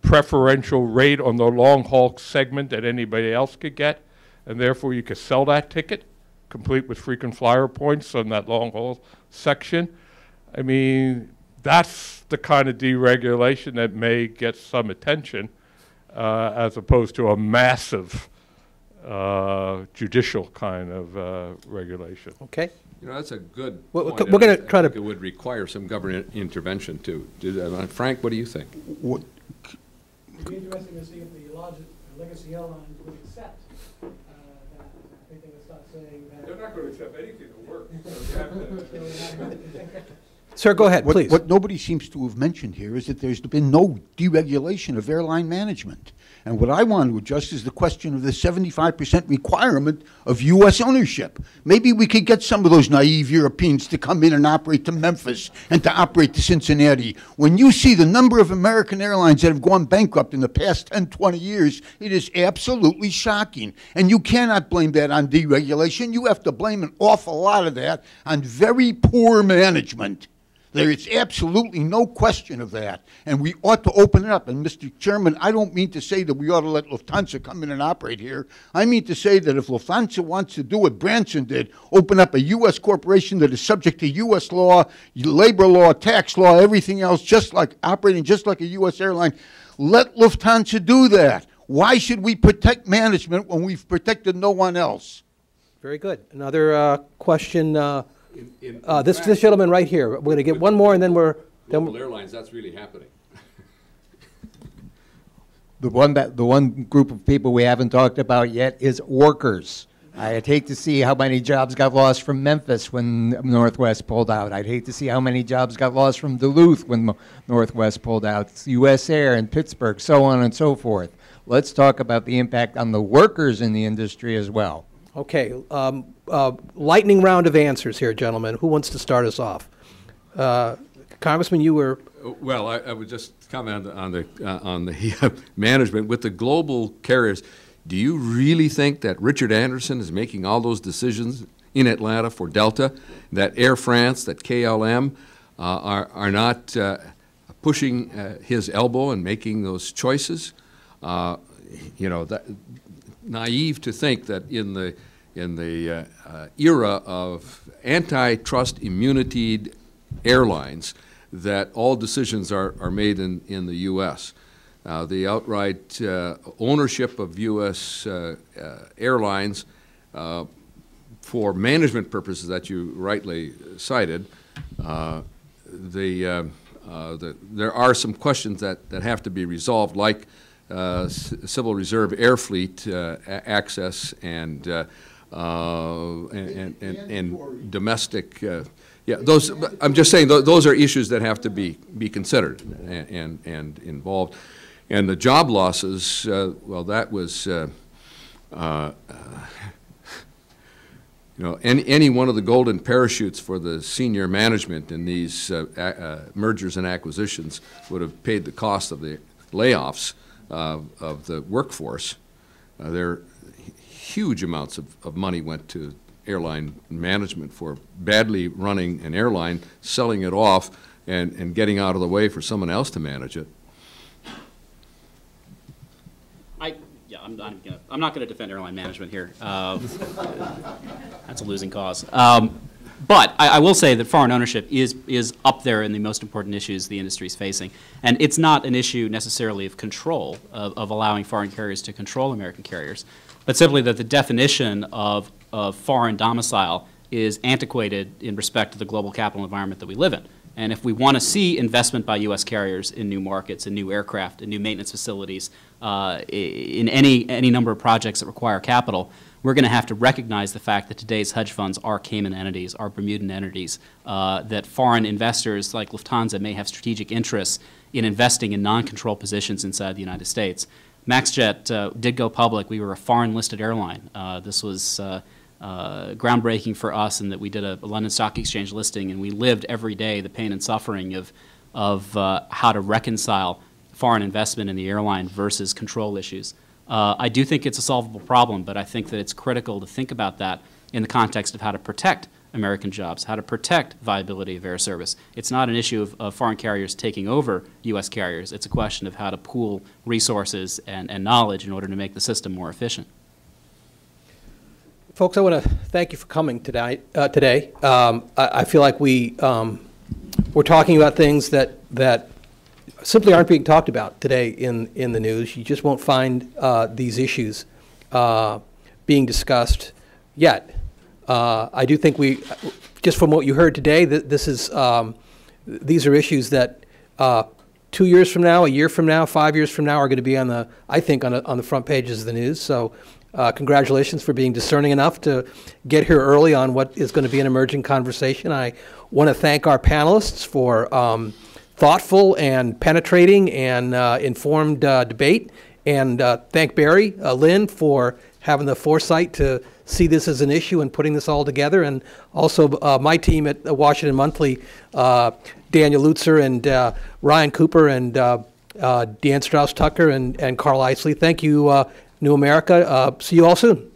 preferential rate on the long haul segment that anybody else could get. And therefore, you could sell that ticket, complete with frequent flyer points on that long haul section. I mean, that's the kind of deregulation that may get some attention uh, as opposed to a massive uh, judicial kind of uh, regulation. Okay? You know, that's a good Well, point. we're gonna try to- It would require some government intervention to do that. Uh, Frank, what do you think? What, It'd be interesting to see if the large, legacy airlines would accept uh, that. I think they would start saying that. not going to accept anything to work. Sir, go ahead, what, please. what nobody seems to have mentioned here is that there's been no deregulation of airline management. And what I want to adjust is the question of the 75% requirement of U.S. ownership. Maybe we could get some of those naive Europeans to come in and operate to Memphis and to operate to Cincinnati. When you see the number of American airlines that have gone bankrupt in the past 10, 20 years, it is absolutely shocking. And you cannot blame that on deregulation. You have to blame an awful lot of that on very poor management. There is absolutely no question of that. And we ought to open it up. And, Mr. Chairman, I don't mean to say that we ought to let Lufthansa come in and operate here. I mean to say that if Lufthansa wants to do what Branson did, open up a U.S. corporation that is subject to U.S. law, labor law, tax law, everything else, just like operating just like a U.S. airline, let Lufthansa do that. Why should we protect management when we've protected no one else? Very good. Another uh, question, uh, In- in- uh, this in this gentleman right here. We're going to get one more, and then we're, then Global airlines, that's really happening. The one that, the one group of people we haven't talked about yet is workers. I'd hate to see how many jobs got lost from Memphis when Northwest pulled out. I'd hate to see how many jobs got lost from Duluth when Northwest pulled out. It's U.S. Air and Pittsburgh, so on and so forth. Let's talk about the impact on the workers in the industry as well. Okay, um, uh, lightning round of answers here, gentlemen. Who wants to start us off? Uh, Congressman, you were, Well, I, I would just comment on the, uh, on the management with the global carriers. Do you really think that Richard Anderson is making all those decisions in Atlanta for Delta, that Air France, that KLM uh, are, are not uh, pushing uh, his elbow and making those choices? Uh, You know, that, naive to think that in the, in the uh, uh, era of antitrust immunity airlines, that all decisions are, are made in, in the U.S. Uh, the outright uh, ownership of U.S. Uh, uh, airlines for management purposes that you rightly cited, the, the, there are some questions that, that have to be resolved, like Civil Reserve Air Fleet access and, uh, uh, and, and, and domestic, uh, yeah, those, I'm just saying, tho- those are issues that have to be, be considered and, and, and involved. And the job losses, uh, well, that was, uh, uh, you know, any, any one of the golden parachutes for the senior management in these uh, uh, mergers and acquisitions would have paid the cost of the layoffs uh, of the workforce. Uh, There, huge amounts of, of money went to airline management for badly running an airline, selling it off, and, and getting out of the way for someone else to manage it. I, yeah, I'm not gonna, I'm not gonna defend airline management here. Uh, That's a losing cause. Um, But I, I will say that foreign ownership is, is up there in the most important issues the industry is facing. And it's not an issue necessarily of control, of, of allowing foreign carriers to control American carriers, but simply that the definition of, of foreign domicile is antiquated in respect to the global capital environment that we live in. And if we want to see investment by U.S. carriers in new markets, in new aircraft, in new maintenance facilities, uh, in any, any number of projects that require capital, we're going to have to recognize the fact that today's hedge funds are Cayman entities, are Bermudan entities, uh, that foreign investors like Lufthansa may have strategic interests in investing in non-control positions inside the United States. MaxJet uh, did go public. We were a foreign-listed airline. Uh, this was uh, uh, groundbreaking for us in that we did a, a London Stock Exchange listing, and we lived every day the pain and suffering of, of uh, how to reconcile foreign investment in the airline versus control issues. Uh, I do think it's a solvable problem, but I think that it's critical to think about that in the context of how to protect American jobs, how to protect viability of air service. It's not an issue of, of foreign carriers taking over U.S. carriers. It's a question of how to pool resources and, and knowledge in order to make the system more efficient. Folks, I want to thank you for coming today. Uh, today, um, I, I feel like we um, we're talking about things that that simply aren't being talked about today in in the news. You just won't find uh, these issues uh, being discussed yet. Uh, I do think we, just from what you heard today, that this is um, these are issues that uh, two years from now, a year from now, five years from now are going to be on the I think on, a, on the front pages of the news. So. Uh, congratulations for being discerning enough to get here early on what is going to be an emerging conversation. I want to thank our panelists for um, thoughtful and penetrating and uh, informed uh, debate, and uh, thank Barry, uh, Lynn, for having the foresight to see this as an issue and putting this all together, and also uh, my team at Washington Monthly, uh, Daniel Luzer and uh, Ryan Cooper and uh, uh, Dan Strauss Tucker and, and Carl Isley. Thank you, uh, New America. See you all soon.